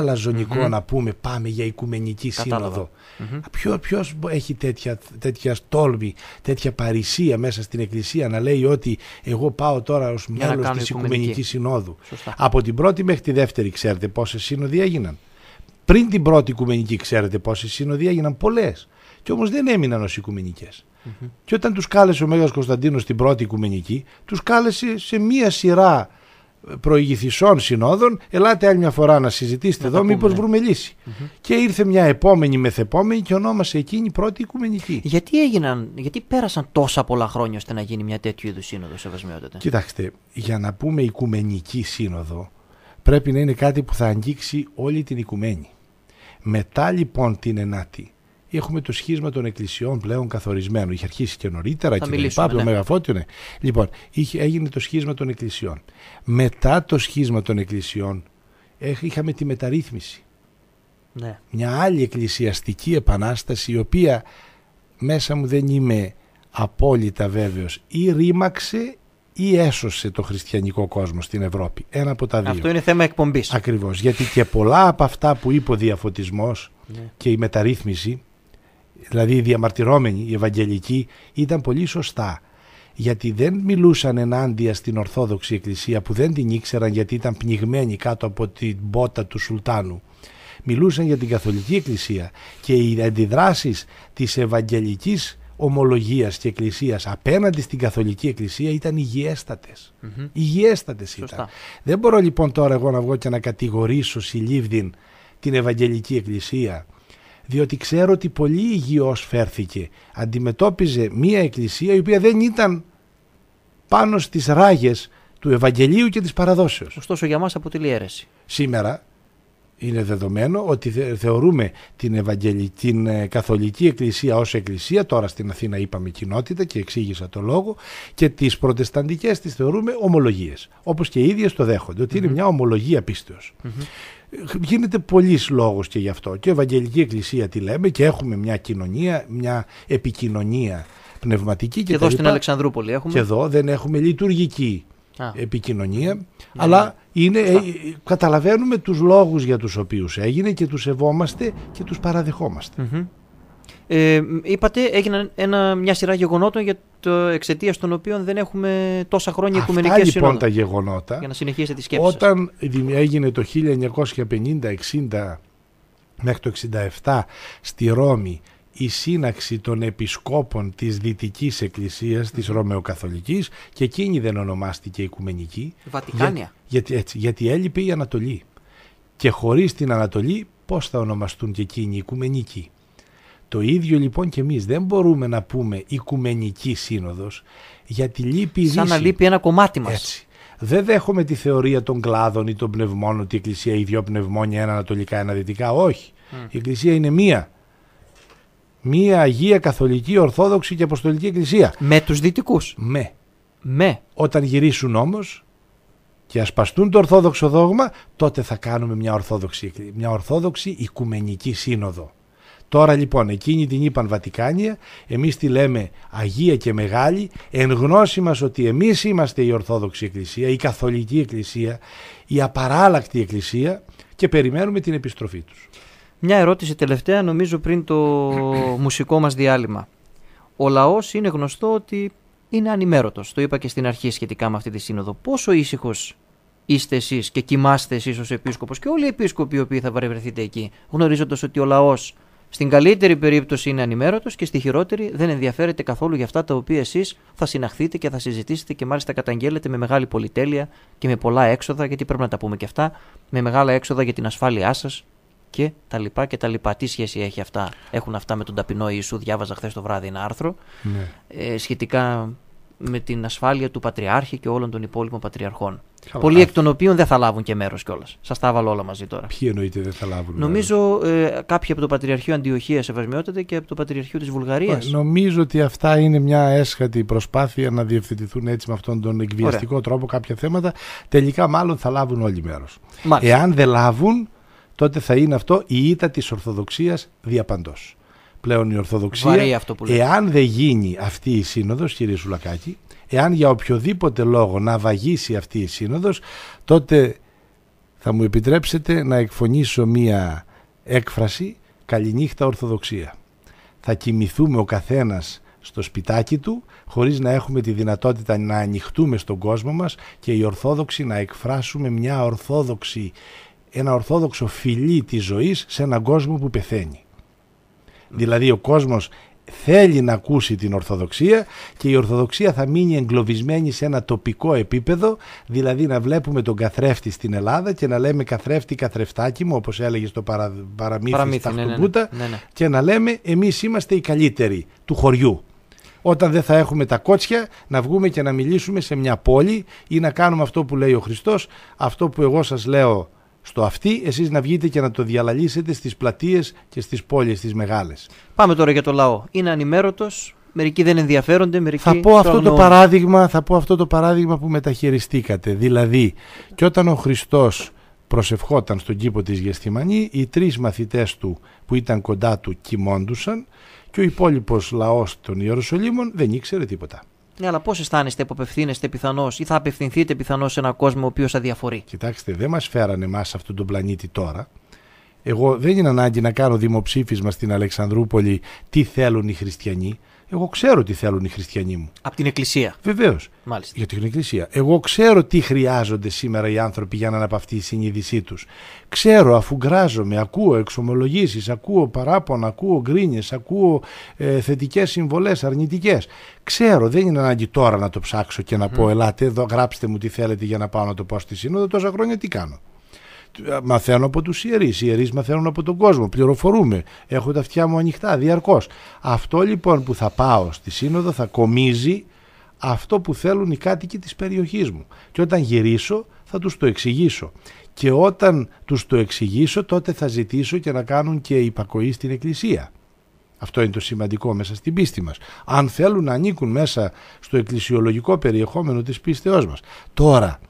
να πούμε πάμε για οικουμενική σύνοδο. Mm-hmm. Ποιος, έχει τέτοια, τέτοια στόλμη, τέτοια παρησία μέσα στην εκκλησία να λέει ότι εγώ πάω τώρα ως μέλος της οικουμενικής συνόδου. Από την πρώτη μέχρι τη δεύτερη ξέρετε πόσες σύνοδοι έγιναν. Πριν την πρώτη οικουμενική ξέρετε πόσες σύνοδοι έγιναν; Πολλές. Και όμως δεν έμειναν ως οικουμενικές. Και όταν τους κάλεσε ο Μέγας Κωνσταντίνος στην πρώτη οικουμενική, τους κάλεσε σε μία σειρά προηγηθισών συνόδων, ελάτε άλλη μια φορά να συζητήσετε εδώ, μήπως ναι. βρούμε Και ήρθε μια επόμενη μεθεπόμενη και ονόμασε εκείνη πρώτη οικουμενική. Γιατί έγιναν, γιατί πέρασαν τόσα πολλά χρόνια ώστε να γίνει μια τέτοιου είδους σύνοδο, Σεβασμιότατε. Κοιτάξτε, για να πούμε οικουμενική σύνοδο, πρέπει να είναι κάτι που θα αγγίξει όλη την οικουμένη. Μετά λοιπόν την ενάτη, έχουμε το σχίσμα των εκκλησιών πλέον καθορισμένο. Είχε αρχίσει και νωρίτερα και δεν υπάρχει το Μεγαφώτιο. Ναι. Λοιπόν, είχε, έγινε το σχίσμα των εκκλησιών. Μετά το σχίσμα των εκκλησιών είχαμε τη μεταρρύθμιση. Ναι. Μια άλλη εκκλησιαστική επανάσταση η οποία μέσα μου δεν είμαι απόλυτα βέβαιος ή ρήμαξε ή έσωσε το χριστιανικό κόσμο στην Ευρώπη. Ένα από τα δύο. Αυτό είναι θέμα εκπομπής. Ακριβώς. Γιατί και πολλά από αυτά που είπε ο διαφωτισμός ναι. και η μεταρρύθμιση δηλαδή οι διαμαρτυρόμενοι, οι Ευαγγελικοί, ήταν πολύ σωστά. Γιατί δεν μιλούσαν ενάντια στην Ορθόδοξη Εκκλησία που δεν την ήξεραν γιατί ήταν πνιγμένοι κάτω από την μπότα του Σουλτάνου. Μιλούσαν για την Καθολική Εκκλησία και οι αντιδράσεις της Ευαγγελικής ομολογίας και εκκλησίας απέναντι στην καθολική εκκλησία ήταν υγιέστατες. Mm-hmm. Υγιέστατες ήταν. Δεν μπορώ λοιπόν τώρα εγώ να βγω και να κατηγορήσω συλλήβδιν την Ευαγγελική Εκκλησία διότι ξέρω ότι πολύ υγιώς φέρθηκε. Αντιμετώπιζε μία εκκλησία η οποία δεν ήταν πάνω στις ράγες του Ευαγγελίου και της παραδόσεως. Ωστόσο για μας αποτελεί αίρεση. Σήμερα είναι δεδομένο ότι θεωρούμε την, Ευαγγελική, την ε, Καθολική Εκκλησία ως Εκκλησία, τώρα στην Αθήνα είπαμε κοινότητα και εξήγησα το λόγο, και τις προτεσταντικές τις θεωρούμε ομολογίες, όπως και οι ίδιες το δέχονται, ότι είναι μια ομολογία πίστεως. Γίνεται πολλής λόγος και γι' αυτό. Και η Ευαγγελική Εκκλησία τι λέμε και έχουμε μια κοινωνία, μια επικοινωνία πνευματική. Και, και εδώ στην Αλεξανδρούπολη έχουμε. Και εδώ δεν έχουμε λειτουργική επικοινωνία, ναι, αλλά ναι. είναι, ε, καταλαβαίνουμε τους λόγους για τους οποίους έγινε και τους σεβόμαστε και τους παραδεχομαστε Ε, είπατε, έγιναν ένα, μια σειρά γεγονότων για το εξαιτίας των οποίων δεν έχουμε τόσα χρόνια Αυτά οικουμενικές λοιπόν σύνοδο. τα γεγονότα. Για να συνεχίσετε τη σκέψη Όταν έγινε το 1950-60 μέχρι το 67 στη Ρώμη η σύναξη των επισκόπων της Δυτικής Εκκλησίας, της Ρωμαιοκαθολικής και εκείνη δεν ονομάστηκε Οικουμενική. Βατικάνια. γιατί, έτσι, γιατί έλειπε η Ανατολή. Και χωρίς την Ανατολή πώς θα ονομαστούν και εκείνοι Οικουμενικοί; Το ίδιο λοιπόν και εμείς δεν μπορούμε να πούμε Οικουμενική Σύνοδος γιατί λείπει η Σαν να λείπει ένα κομμάτι μας. Έτσι. Δεν δέχομαι τη θεωρία των κλάδων ή των πνευμών ότι η Εκκλησία οι δύο πνευμόνια, ένα ανατολικά, ένα δυτικά. Όχι. Η Εκκλησία είναι μία μία Αγία Καθολική Ορθόδοξη και Αποστολική Εκκλησία. Με τους δυτικούς. Με. Με. Όταν γυρίσουν όμως και ασπαστούν το Ορθόδοξο δόγμα, τότε θα κάνουμε μια Ορθόδοξη, μια ορθόδοξη Οικουμενική Σύνοδο. Τώρα λοιπόν εκείνη την είπαν Βατικάνια, εμείς τη λέμε Αγία και Μεγάλη, εν γνώση μας ότι εμείς είμαστε η Ορθόδοξη Εκκλησία, η Καθολική Εκκλησία, η απαράλλακτη Εκκλησία και περιμένουμε την επιστροφή τους. Μια ερώτηση τελευταία νομίζω πριν το μουσικό μας διάλειμμα. Ο λαός είναι γνωστό ότι είναι ανημέρωτος. Το είπα και στην αρχή σχετικά με αυτή τη σύνοδο. Πόσο ήσυχος είστε εσείς και κοιμάστε εσείς ως επίσκοπος και όλοι οι επίσκοποι οι οποίοι θα παρευρεθείτε εκεί γνωρίζοντας ότι ο λαός στην καλύτερη περίπτωση είναι ανημέρωτος και στη χειρότερη δεν ενδιαφέρεται καθόλου για αυτά τα οποία εσείς θα συναχθείτε και θα συζητήσετε και μάλιστα καταγγέλλετε με μεγάλη πολυτέλεια και με πολλά έξοδα γιατί πρέπει να τα πούμε και αυτά με μεγάλα έξοδα για την ασφάλειά σας και τα λοιπά και τα λοιπά. Τι σχέση έχει αυτά, έχουν αυτά με τον ταπεινό Ιησού, διάβαζα χθες το βράδυ ένα άρθρο, ναι. ε, σχετικά με την ασφάλεια του Πατριάρχη και όλων των υπόλοιπων Πατριαρχών. Καλά. Πολλοί εκ των οποίων δεν θα λάβουν και μέρος κιόλας. Σας τα έβαλα όλα μαζί τώρα. Ποιοι εννοείται δεν θα λάβουν. Νομίζω ε, κάποιοι από το Πατριαρχείο Αντιοχίας Ευασμιότατε και από το Πατριαρχείο της Βουλγαρίας. Νομίζω ότι αυτά είναι μια έσχατη προσπάθεια να διευθετηθούν έτσι με αυτόν τον εκβιαστικό τρόπο κάποια θέματα. Τελικά, μάλλον θα λάβουν όλοι μέρος. Εάν δεν λάβουν, τότε θα είναι αυτό η ήττα της Ορθοδοξίας διαπαντός. Πλέον η Ορθοδοξία, αυτό που εάν δεν γίνει αυτή η σύνοδος, κύριε Σουλακάκη, εάν για οποιοδήποτε λόγο να βαγίσει αυτή η σύνοδος, τότε θα μου επιτρέψετε να εκφωνήσω μία έκφραση «Καληνύχτα Ορθοδοξία». Θα κοιμηθούμε ο καθένας στο σπιτάκι του χωρίς να έχουμε τη δυνατότητα να ανοιχτούμε στον κόσμο μας και οι Ορθόδοξοι να εκφράσουμε μια Ορθόδοξη ένα ορθόδοξο φιλί της ζωής σε έναν κόσμο που πεθαίνει. Δηλαδή ο κόσμος θέλει να ακούσει την Ορθοδοξία και η Ορθοδοξία θα μείνει εγκλωβισμένη σε ένα τοπικό επίπεδο, δηλαδή να βλέπουμε τον καθρέφτη στην Ελλάδα και να λέμε καθρέφτη καθρεφτάκι μου όπως έλεγε στο παρα, παραμύθι, παραμύθι στα ναι, ναι, ναι, ναι, και να λέμε εμείς είμαστε οι καλύτεροι του χωριού. Όταν δεν θα έχουμε τα κότσια να βγούμε και να μιλήσουμε σε μια πόλη ή να κάνουμε αυτό που λέει ο Χριστός, αυτό που εγώ σας λέω στο αυτή εσείς να βγείτε και να το διαλαλήσετε στις πλατείες και στις πόλεις τις μεγάλες. Πάμε τώρα για το λαό. Είναι ανημέρωτος, μερικοί δεν ενδιαφέρονται, μερικοί θα πω, αυτό το παράδειγμα, θα πω αυτό το παράδειγμα που μεταχειριστήκατε. Δηλαδή, και όταν ο Χριστός προσευχόταν στον κήπο της Γεστημανή, οι τρεις μαθητές του που ήταν κοντά του κοιμώντουσαν και ο υπόλοιπος λαός των Ιεροσολύμων δεν ήξερε τίποτα. Ναι, αλλά πώς αισθάνεστε που απευθύνεστε πιθανώς ή θα απευθυνθείτε πιθανώς σε έναν κόσμο ο οποίος αδιαφορεί; Κοιτάξτε, δεν μας φέρανε εμάς σε αυτόν τον πλανήτη τώρα. Εγώ δεν είναι ανάγκη να κάνω δημοψήφισμα στην Αλεξανδρούπολη τι θέλουν οι χριστιανοί. Εγώ ξέρω τι θέλουν οι χριστιανοί μου. Από την Εκκλησία. Βεβαίως. Μάλιστα. Για την Εκκλησία. Εγώ ξέρω τι χρειάζονται σήμερα οι άνθρωποι για να αναπαυτεί η συνείδησή τους. Ξέρω, αφού γκράζομαι, ακούω εξομολογήσεις, ακούω παράπονα, ακούω γκρίνιες, ακούω ε, θετικές συμβολές, αρνητικές. Ξέρω, δεν είναι ανάγκη τώρα να το ψάξω και να πω: Ελάτε εδώ, γράψτε μου τι θέλετε για να πάω να το πω στη Σύνοδο. Τόσα χρόνια τι κάνω μαθαίνω από τους ιερείς, οι ιερείς μαθαίνουν από τον κόσμο, πληροφορούμε, έχω τα αυτιά μου ανοιχτά διαρκώς. Αυτό λοιπόν που θα πάω στη σύνοδο θα κομίζει αυτό που θέλουν οι κάτοικοι της περιοχής μου και όταν γυρίσω θα τους το εξηγήσω και όταν τους το εξηγήσω τότε θα ζητήσω και να κάνουν και υπακοή στην εκκλησία. Αυτό είναι το σημαντικό μέσα στην πίστη μας. Αν θέλουν να ανήκουν μέσα στο εκκλησιολογικό περιεχόμενο της πίστεώς μας. Τώρα,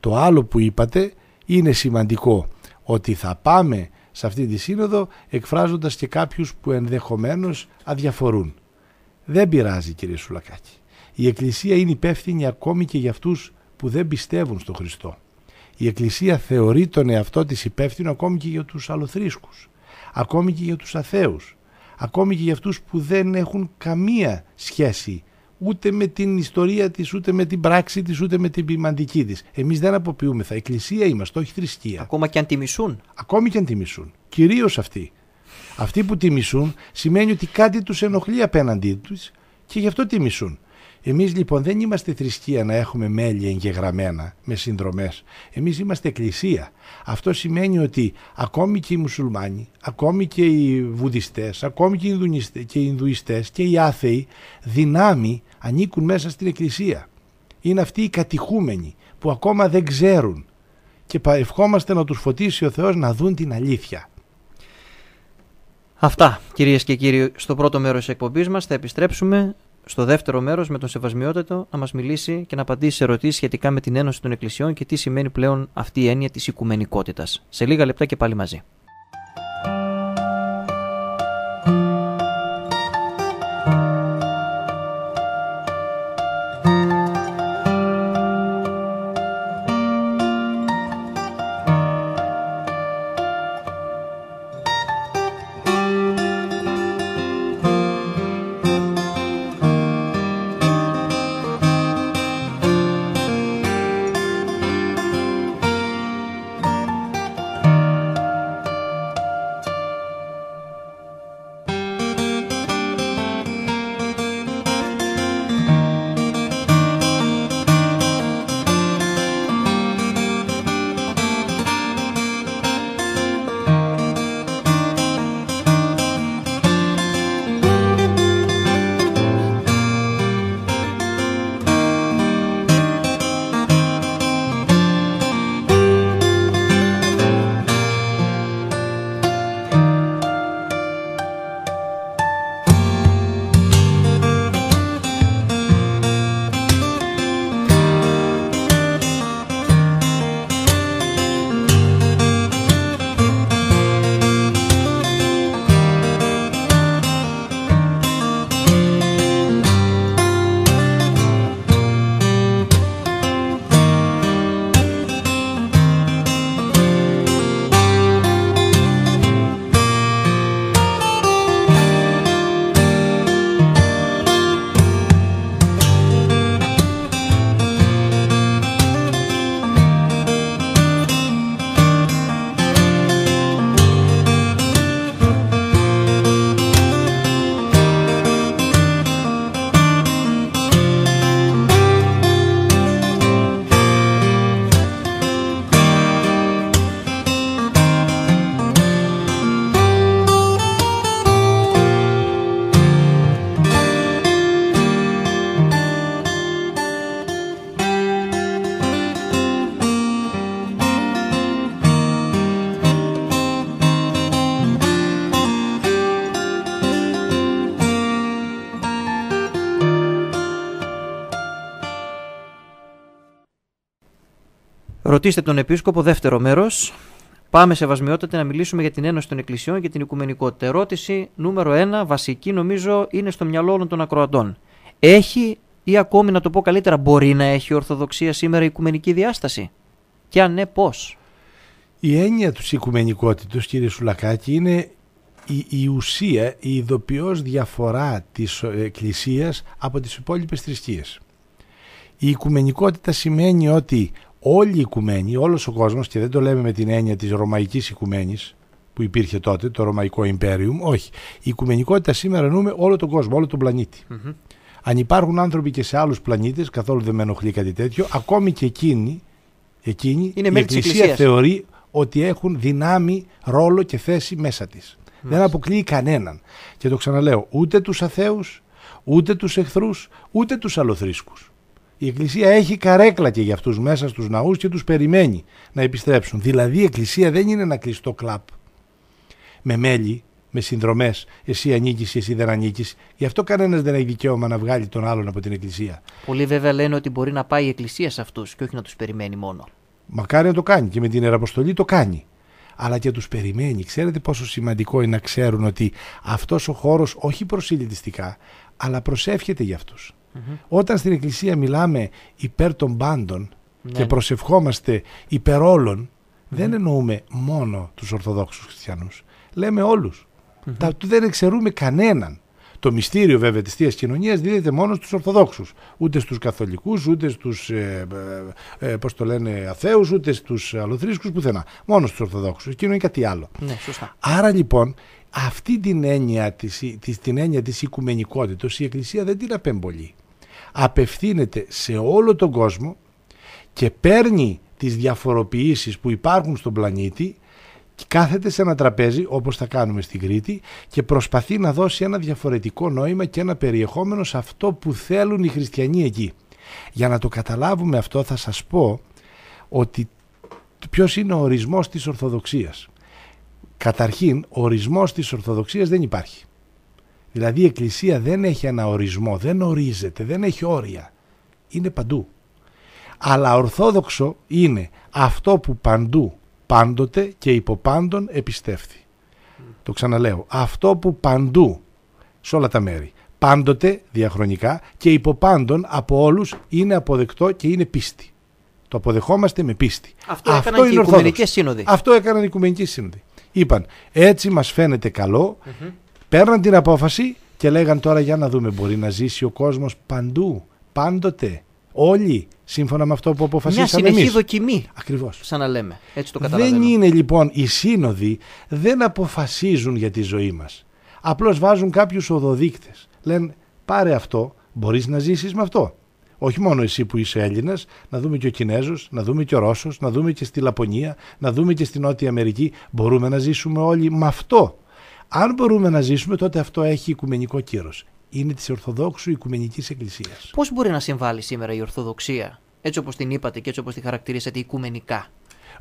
το άλλο που είπατε είναι σημαντικό ότι θα πάμε σε αυτή τη σύνοδο εκφράζοντας και κάποιους που ενδεχομένως αδιαφορούν. Δεν πειράζει κύριε Σουλακάκη. Η Εκκλησία είναι υπεύθυνη ακόμη και για αυτούς που δεν πιστεύουν στον Χριστό. Η Εκκλησία θεωρεί τον εαυτό της υπεύθυνο ακόμη και για τους αλοθρίσκους, ακόμη και για τους αθέους, ακόμη και για αυτούς που δεν έχουν καμία σχέση ούτε με την ιστορία της, ούτε με την πράξη της, ούτε με την ποιμαντική της. Εμείς δεν αποποιούμεθα. Εκκλησία είμαστε, όχι θρησκεία. Ακόμα και αν τη μισούν. Ακόμη και αν τη μισούν. Κυρίως αυτοί. Αυτοί που τη μισούν σημαίνει ότι κάτι τους ενοχλεί απέναντί τους και γι' αυτό τη μισούν. Εμείς λοιπόν δεν είμαστε θρησκεία να έχουμε μέλη εγγεγραμμένα με συνδρομές. Εμείς είμαστε εκκλησία. Αυτό σημαίνει ότι ακόμη και οι μουσουλμάνοι, ακόμη και οι βουδιστές, ακόμη και οι Ινδουιστές και οι άθεοι δυνάμει ανήκουν μέσα στην εκκλησία. Είναι αυτοί οι κατηχούμενοι που ακόμα δεν ξέρουν και ευχόμαστε να τους φωτίσει ο Θεός να δουν την αλήθεια. Αυτά κυρίες και κύριοι στο πρώτο μέρος της εκπομπής μας θα επιστρέψουμε στο δεύτερο μέρος με τον Σεβασμιότατο να μας μιλήσει και να απαντήσει σε ερωτήσεις σχετικά με την Ένωση των Εκκλησιών και τι σημαίνει πλέον αυτή η έννοια της οικουμενικότητας. Σε λίγα λεπτά και πάλι μαζί. Ρωτήστε τον Επίσκοπο, δεύτερο μέρος. Πάμε σε βασμιότητα να μιλήσουμε για την Ένωση των Εκκλησιών και την Οικουμενικότητα. Ερώτηση νούμερο ένα, βασική νομίζω, είναι στο μυαλό όλων των ακροατών. Έχει ή ακόμη να το πω καλύτερα, μπορεί να έχει η Ορθοδοξία σήμερα οικουμενική διάσταση; Και αν ναι, πώς; Η έννοια του οικουμενικότητος, κύριε Σουλακάκη, είναι η, η ουσία, η ειδοποιώς διαφορά της Εκκλησίας από τις υπόλοιπες θρησκείες. Η οικουμενικότητα σημαίνει ότι όλοι οι οικουμένοι, όλος ο κόσμος και δεν το λέμε με την έννοια της ρωμαϊκής οικουμένης που υπήρχε τότε, το ρωμαϊκό Ιμπέριουμ, όχι. Η οικουμενικότητα σήμερα εννοούμε όλο τον κόσμο, όλο τον πλανητη Αν υπάρχουν άνθρωποι και σε άλλους πλανήτες, καθόλου δεν με ενοχλεί κάτι τέτοιο, ακόμη και εκείνοι, εκείνοι Είναι η Εκκλησία θεωρεί ότι έχουν δυνάμει, ρόλο και θέση μέσα της. Δεν αποκλείει κανέναν. Και το ξαναλέω, ούτε τους αθέους, ούτε τους εχθρούς, ούτε τους αλοθρίσκους. Η Εκκλησία έχει καρέκλα και για αυτούς μέσα στους ναούς και τους περιμένει να επιστρέψουν. Δηλαδή η Εκκλησία δεν είναι ένα κλειστό κλαπ με μέλη, με συνδρομές. Εσύ ανήκεις, εσύ δεν ανήκεις. Γι' αυτό κανένας δεν έχει δικαίωμα να βγάλει τον άλλον από την Εκκλησία. Πολλοί βέβαια λένε ότι μπορεί να πάει η Εκκλησία σε αυτούς και όχι να τους περιμένει μόνο. Μακάρι να το κάνει και με την Ιεραποστολή το κάνει. Αλλά και τους περιμένει. Ξέρετε πόσο σημαντικό είναι να ξέρουν ότι αυτός ο χώρος όχι προσιλητιστικά, αλλά προσεύχεται για αυτούς. Όταν στην Εκκλησία μιλάμε υπέρ των πάντων Ναι. και προσευχόμαστε υπέρ όλων, δεν εννοούμε μόνο τους Ορθοδόξους Χριστιανούς. Λέμε όλους. Τα, δεν εξαιρούμε κανέναν. Το μυστήριο βέβαια της Θείας Κοινωνίας δίδεται μόνο στους Ορθοδόξους. Ούτε στους Καθολικούς, ούτε στους ε, ε, ε, πώς το λένε, αθέους, ούτε στους αλλοθρήσκους, πουθενά. Μόνο στους Ορθοδόξους. Εκείνο είναι κάτι άλλο. Ναι, σωστά. Άρα λοιπόν αυτή την έννοια της, της, την έννοια της οικουμενικότητας η Εκκλησία δεν την απεμπολεί. Απευθύνεται σε όλο τον κόσμο και παίρνει τις διαφοροποιήσεις που υπάρχουν στον πλανήτη και κάθεται σε ένα τραπέζι όπως θα κάνουμε στην Κρήτη και προσπαθεί να δώσει ένα διαφορετικό νόημα και ένα περιεχόμενο σε αυτό που θέλουν οι χριστιανοί εκεί. Για να το καταλάβουμε αυτό θα σας πω ότι ποιος είναι ο ορισμός της Ορθοδοξίας. Καταρχήν, ο ορισμός της Ορθοδοξίας δεν υπάρχει. Δηλαδή η Εκκλησία δεν έχει ένα ορισμό, δεν ορίζεται, δεν έχει όρια. Είναι παντού. Αλλά ορθόδοξο είναι αυτό που παντού, πάντοτε και υποπάντων επιστεύθη. Το ξαναλέω. Αυτό που παντού, σε όλα τα μέρη, πάντοτε διαχρονικά και υποπάντων από όλους είναι αποδεκτό και είναι πίστη. Το αποδεχόμαστε με πίστη. Αυτό έκαναν και οι είναι Οικουμενικές ορθόδοξο. Σύνοδοι. Αυτό έκαναν οι Οικουμενικοί Σύνοδοι. Είπαν έτσι μας φαίνεται καλό, παίρναν την απόφαση και λέγαν τώρα για να δούμε μπορεί να ζήσει ο κόσμος παντού, πάντοτε, όλοι, σύμφωνα με αυτό που Μια αποφασίσαμε συνεχή εμείς. δοκιμή, Ακριβώς. σαν να λέμε. Έτσι το Δεν καταλαβαίνω. είναι λοιπόν οι σύνοδοι δεν αποφασίζουν για τη ζωή μας. Απλώς βάζουν κάποιους οδοδείκτες. Λένε πάρε αυτό, μπορείς να ζήσεις με αυτό. Όχι μόνο εσύ που είσαι Έλληνας, να δούμε και ο Κινέζος, να δούμε και ο Ρώσος, να δούμε και στη Λαπωνία, να δούμε και στη Νότια Αμερική. Μπορούμε να ζήσουμε όλοι με αυτό. Αν μπορούμε να ζήσουμε τότε αυτό έχει οικουμενικό κύρος. Είναι της Ορθοδόξου Οικουμενικής Εκκλησίας. Πώς μπορεί να συμβάλλει σήμερα η Ορθοδοξία, έτσι όπως την είπατε και έτσι όπως τη χαρακτηρίσατε, οικουμενικά;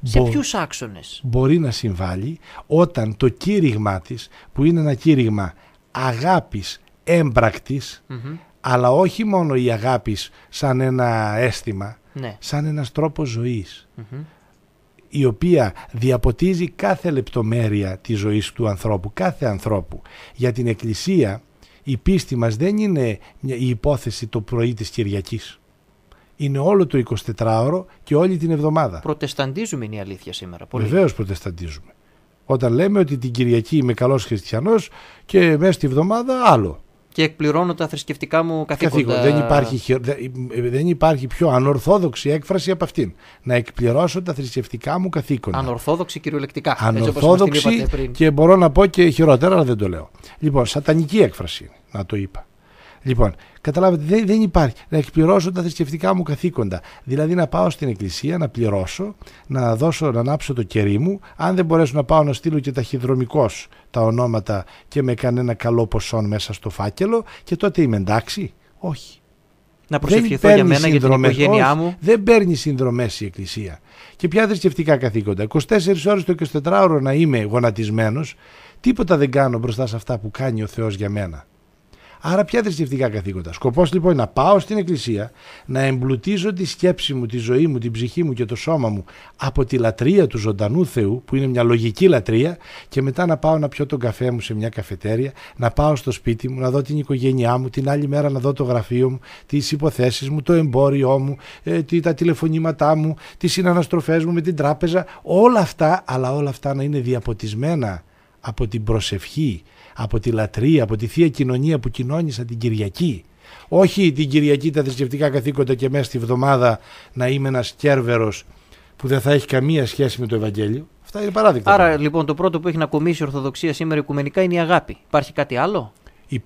Σε Μπο- ποιους άξονες; μπορεί να συμβάλλει όταν το κήρυγμά της που είναι ένα κήρυγμα αγάπης έμπρακτης αλλά όχι μόνο η αγάπης σαν ένα αίσθημα Ναι. σαν ένας τρόπος ζωής η οποία διαποτίζει κάθε λεπτομέρεια της ζωής του ανθρώπου, κάθε ανθρώπου. Για την Εκκλησία η πίστη μας δεν είναι μια- η υπόθεση το πρωί της Κυριακής. Είναι όλο το 24ωρο και όλη την εβδομάδα. Προτεσταντίζουμε είναι η αλήθεια σήμερα. Πολύ. Βεβαίως προτεσταντίζουμε. Όταν λέμε ότι την Κυριακή είμαι καλός χριστιανός και μέσα στη βδομάδα άλλο. Και εκπληρώνω τα θρησκευτικά μου καθήκοντα. Καθήκον. Δεν υπάρχει, χειρο- δε- δεν υπάρχει πιο ανορθόδοξη έκφραση από αυτήν. Να εκπληρώσω τα θρησκευτικά μου καθήκοντα. Ανορθόδοξη κυριολεκτικά. έτσι όπως μας την Ανορθόδοξη είπατε πριν. και μπορώ να πω και χειρότερα, αλλά δεν το λέω. Λοιπόν, σατανική έκφραση είναι, να το είπα. Λοιπόν, καταλάβετε, δεν, δεν υπάρχει. Να εκπληρώσω τα θρησκευτικά μου καθήκοντα. Δηλαδή να πάω στην εκκλησία, να πληρώσω, να δώσω, να ανάψω το κερί μου. Αν δεν μπορέσω να πάω να στείλω και ταχυδρομικώς τα ονόματα και με κανένα καλό ποσό μέσα στο φάκελο και τότε είμαι εντάξει. Όχι. Να Δεν προσευχηθώ για παίρνει μένα, για την συνδρομές. οικογένειά Όχι, μου. Δεν παίρνει συνδρομέ η Εκκλησία. Και ποια θρησκευτικά καθήκοντα. 24 ώρες το 24ωρο να είμαι γονατισμένος, τίποτα δεν κάνω μπροστά σε αυτά που κάνει ο Θεός για μένα. Άρα ποια θρησκευτικά καθήκοντα. Σκοπός λοιπόν είναι να πάω στην εκκλησία, να εμπλουτίζω τη σκέψη μου, τη ζωή μου, την ψυχή μου και το σώμα μου από τη λατρεία του ζωντανού Θεού, που είναι μια λογική λατρεία, και μετά να πάω να πιω τον καφέ μου σε μια καφετέρια, να πάω στο σπίτι μου, να δω την οικογένειά μου, την άλλη μέρα να δω το γραφείο μου, τις υποθέσεις μου, το εμπόριό μου, ε, τα τηλεφωνήματά μου, τις συναναστροφές μου με την τράπεζα. Όλα αυτά, αλλά όλα αυτά να είναι διαποτισμένα από την προσευχή, από τη λατρεία, από τη Θεία Κοινωνία που κοινώνησα την Κυριακή. Όχι την Κυριακή τα θρησκευτικά καθήκοντα και μέσα στη βδομάδα να είμαι ένας κέρβερος που δεν θα έχει καμία σχέση με το Ευαγγέλιο. Αυτά είναι παράδειγμα. Άρα λοιπόν το πρώτο που έχει να κομίσει η Ορθοδοξία σήμερα οικουμενικά είναι η αγάπη. Υπάρχει κάτι άλλο;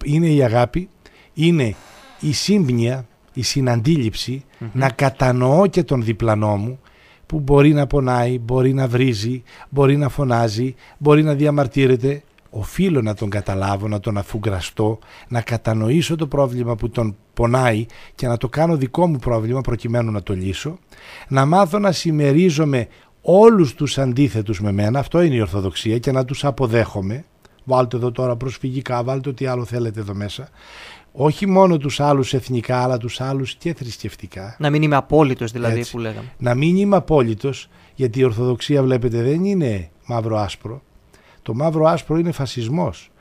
Είναι η αγάπη, είναι η σύμπνοια, η συναντήληψη, να κατανοώ και τον διπλανό μου, που μπορεί να πονάει, μπορεί να βρίζει, μπορεί να φωνάζει, μπορεί να διαμαρτύρεται. Οφείλω να τον καταλάβω, να τον αφουγκραστώ, να κατανοήσω το πρόβλημα που τον πονάει και να το κάνω δικό μου πρόβλημα προκειμένου να το λύσω. Να μάθω να συμμερίζομαι όλους τους αντίθετους με μένα, αυτό είναι η Ορθοδοξία και να τους αποδέχομαι. Βάλτε εδώ τώρα προσφυγικά, βάλτε ό,τι άλλο θέλετε εδώ μέσα όχι μόνο τους άλλους εθνικά αλλά τους άλλους και θρησκευτικά. Να μην είμαι απόλυτος δηλαδή που λέγαμε. Να μην είμαι απόλυτος γιατί η Ορθοδοξία βλέπετε δεν είναι μαύρο άσπρο. Το μαύρο άσπρο είναι φασισμός.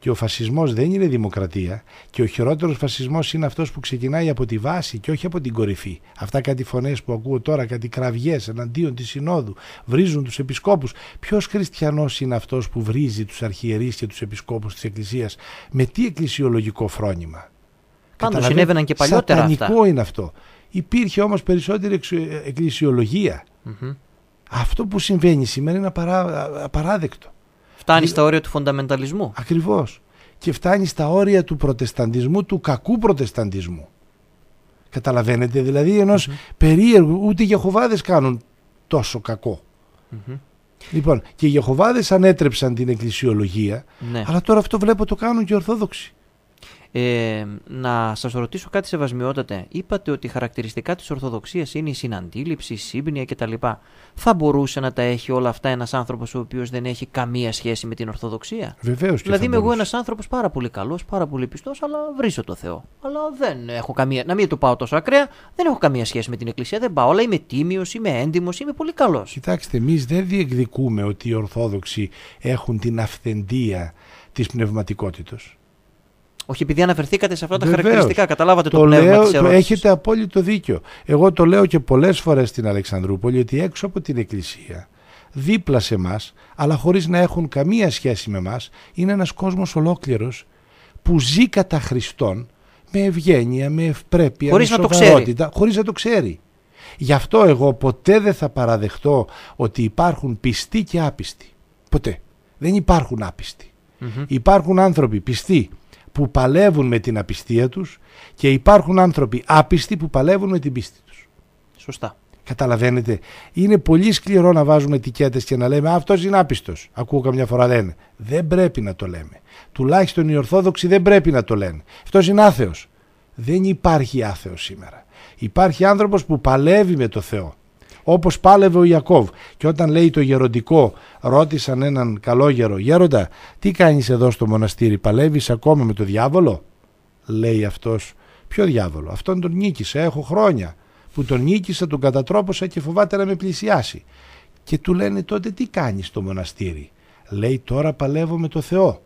Και ο φασισμός δεν είναι δημοκρατία. Και ο χειρότερος φασισμός είναι αυτός που ξεκινάει από τη βάση και όχι από την κορυφή. Αυτά κάτι φωνές που ακούω τώρα, κάτι κραυγές εναντίον της Συνόδου, βρίζουν τους επισκόπους. Ποιος χριστιανός είναι αυτός που βρίζει τους αρχιερείς και τους επισκόπους της Εκκλησίας; Με τι εκκλησιολογικό φρόνημα; Πάντως συνέβαιναν και παλιότερα Σατανικό αυτά. είναι αυτό. Υπήρχε όμως περισσότερη εκκλησιολογία. Αυτό που συμβαίνει σήμερα είναι απαράδεκτο. Φτάνει στα όρια του φονταμενταλισμού. Ακριβώς. Και φτάνει στα όρια του προτεσταντισμού, του κακού προτεσταντισμού. Καταλαβαίνετε, δηλαδή ενός mm-hmm. περίεργου, ούτε οι Γεχοβάδες κάνουν τόσο Λοιπόν, και οι Γεχοβάδες ανέτρεψαν την εκκλησιολογία, ναι. αλλά τώρα αυτό βλέπω το κάνουν και οι Ορθόδοξοι. Ε, να σας ρωτήσω κάτι σεβασμιότατε. Είπατε ότι χαρακτηριστικά της Ορθοδοξίας είναι η συναντήληψη, η σύμπνοια κτλ. Θα μπορούσε να τα έχει όλα αυτά ένας άνθρωπος ο οποίος δεν έχει καμία σχέση με την Ορθοδοξία; Βεβαίως Δηλαδή είμαι εγώ ένας άνθρωπος πάρα πολύ καλός, πάρα πολύ πιστός, αλλά βρίσω το Θεό. Αλλά δεν έχω καμία, να μην το πάω τόσο ακραία, δεν έχω καμία σχέση με την Εκκλησία, δεν πάω, αλλά είμαι τίμιος, είμαι έντιμος, είμαι πολύ καλός. Κοιτάξτε, εμείς δεν διεκδικούμε ότι οι Ορθόδοξοι έχουν την αυθεντία της πνευματικότητας. Όχι, επειδή αναφερθήκατε σε αυτά τα χαρακτηριστικά, καταλάβατε το, το πνεύμα λέω, της ερώτησης. Έχετε απόλυτο δίκιο. Εγώ το λέω και πολλές φορές στην Αλεξανδρούπολη ότι έξω από την εκκλησία, δίπλα σε εμά, αλλά χωρίς να έχουν καμία σχέση με εμά, είναι ένας κόσμος ολόκληρος που ζει κατά Χριστόν με ευγένεια, με ευπρέπεια, χωρίς με σοβαρότητα, χωρίς να το ξέρει. Γι' αυτό εγώ ποτέ δεν θα παραδεχτώ ότι υπάρχουν πιστοί και άπιστοι. Ποτέ. Δεν υπάρχουν Υπάρχουν άνθρωποι πιστοί που παλεύουν με την απιστία τους και υπάρχουν άνθρωποι άπιστοι που παλεύουν με την πίστη τους. Σωστά. Καταλαβαίνετε, είναι πολύ σκληρό να βάζουμε ετικέτες και να λέμε αυτός είναι άπιστος. Ακούω καμιά φορά λένε. Δεν πρέπει να το λέμε. Τουλάχιστον οι Ορθόδοξοι δεν πρέπει να το λένε. Αυτός είναι άθεος. Δεν υπάρχει άθεος σήμερα. Υπάρχει άνθρωπος που παλεύει με το Θεό όπως πάλευε ο Ιακώβ. Και όταν λέει το γεροντικό, ρώτησαν έναν καλό γερο, γέροντα, τι κάνεις εδώ στο μοναστήρι, παλεύεις ακόμα με το διάβολο; Λέει αυτός, ποιο διάβολο, αυτόν τον νίκησα, έχω χρόνια που τον νίκησα, τον κατατρόπωσα και φοβάται να με πλησιάσει. Και του λένε τότε τι κάνεις στο μοναστήρι; Λέει τώρα παλεύω με το Θεό.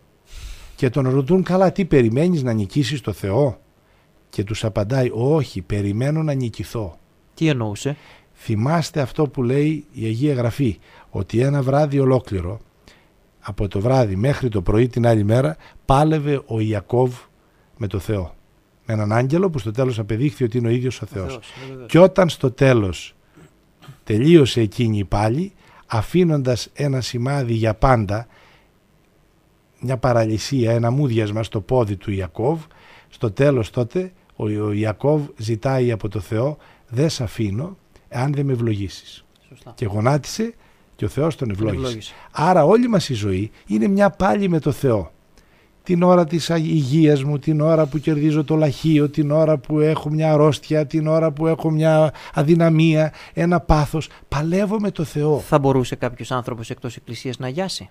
Και τον ρωτούν καλά τι περιμένεις να νικήσεις το Θεό; Και τους απαντάει όχι περιμένω να νικηθώ. Τι εννοούσε; Θυμάστε αυτό που λέει η Αγία Γραφή, ότι ένα βράδυ ολόκληρο, από το βράδυ μέχρι το πρωί την άλλη μέρα, πάλευε ο Ιακώβ με το Θεό. Με έναν άγγελο που στο τέλος απεδείχθη ότι είναι ο ίδιος ο Θεός. και όταν στο τέλος τελείωσε εκείνη πάλι, αφήνοντας ένα σημάδι για πάντα, μια παραλυσία, ένα μούδιασμα στο πόδι του Ιακώβ, στο τέλος τότε ο Ιακώβ ζητάει από το Θεό «Δεν σ' αφήνω αν δεν με ευλογήσεις. Και γονάτισε και ο Θεός τον ευλόγησε. Άρα όλη μας η ζωή είναι μια πάλι με το Θεό. Την ώρα της υγείας μου, την ώρα που κερδίζω το λαχείο, την ώρα που έχω μια αρρώστια, την ώρα που έχω μια αδυναμία, ένα πάθος, παλεύω με το Θεό. Θα μπορούσε κάποιος άνθρωπος εκτός εκκλησίας να γιάσει;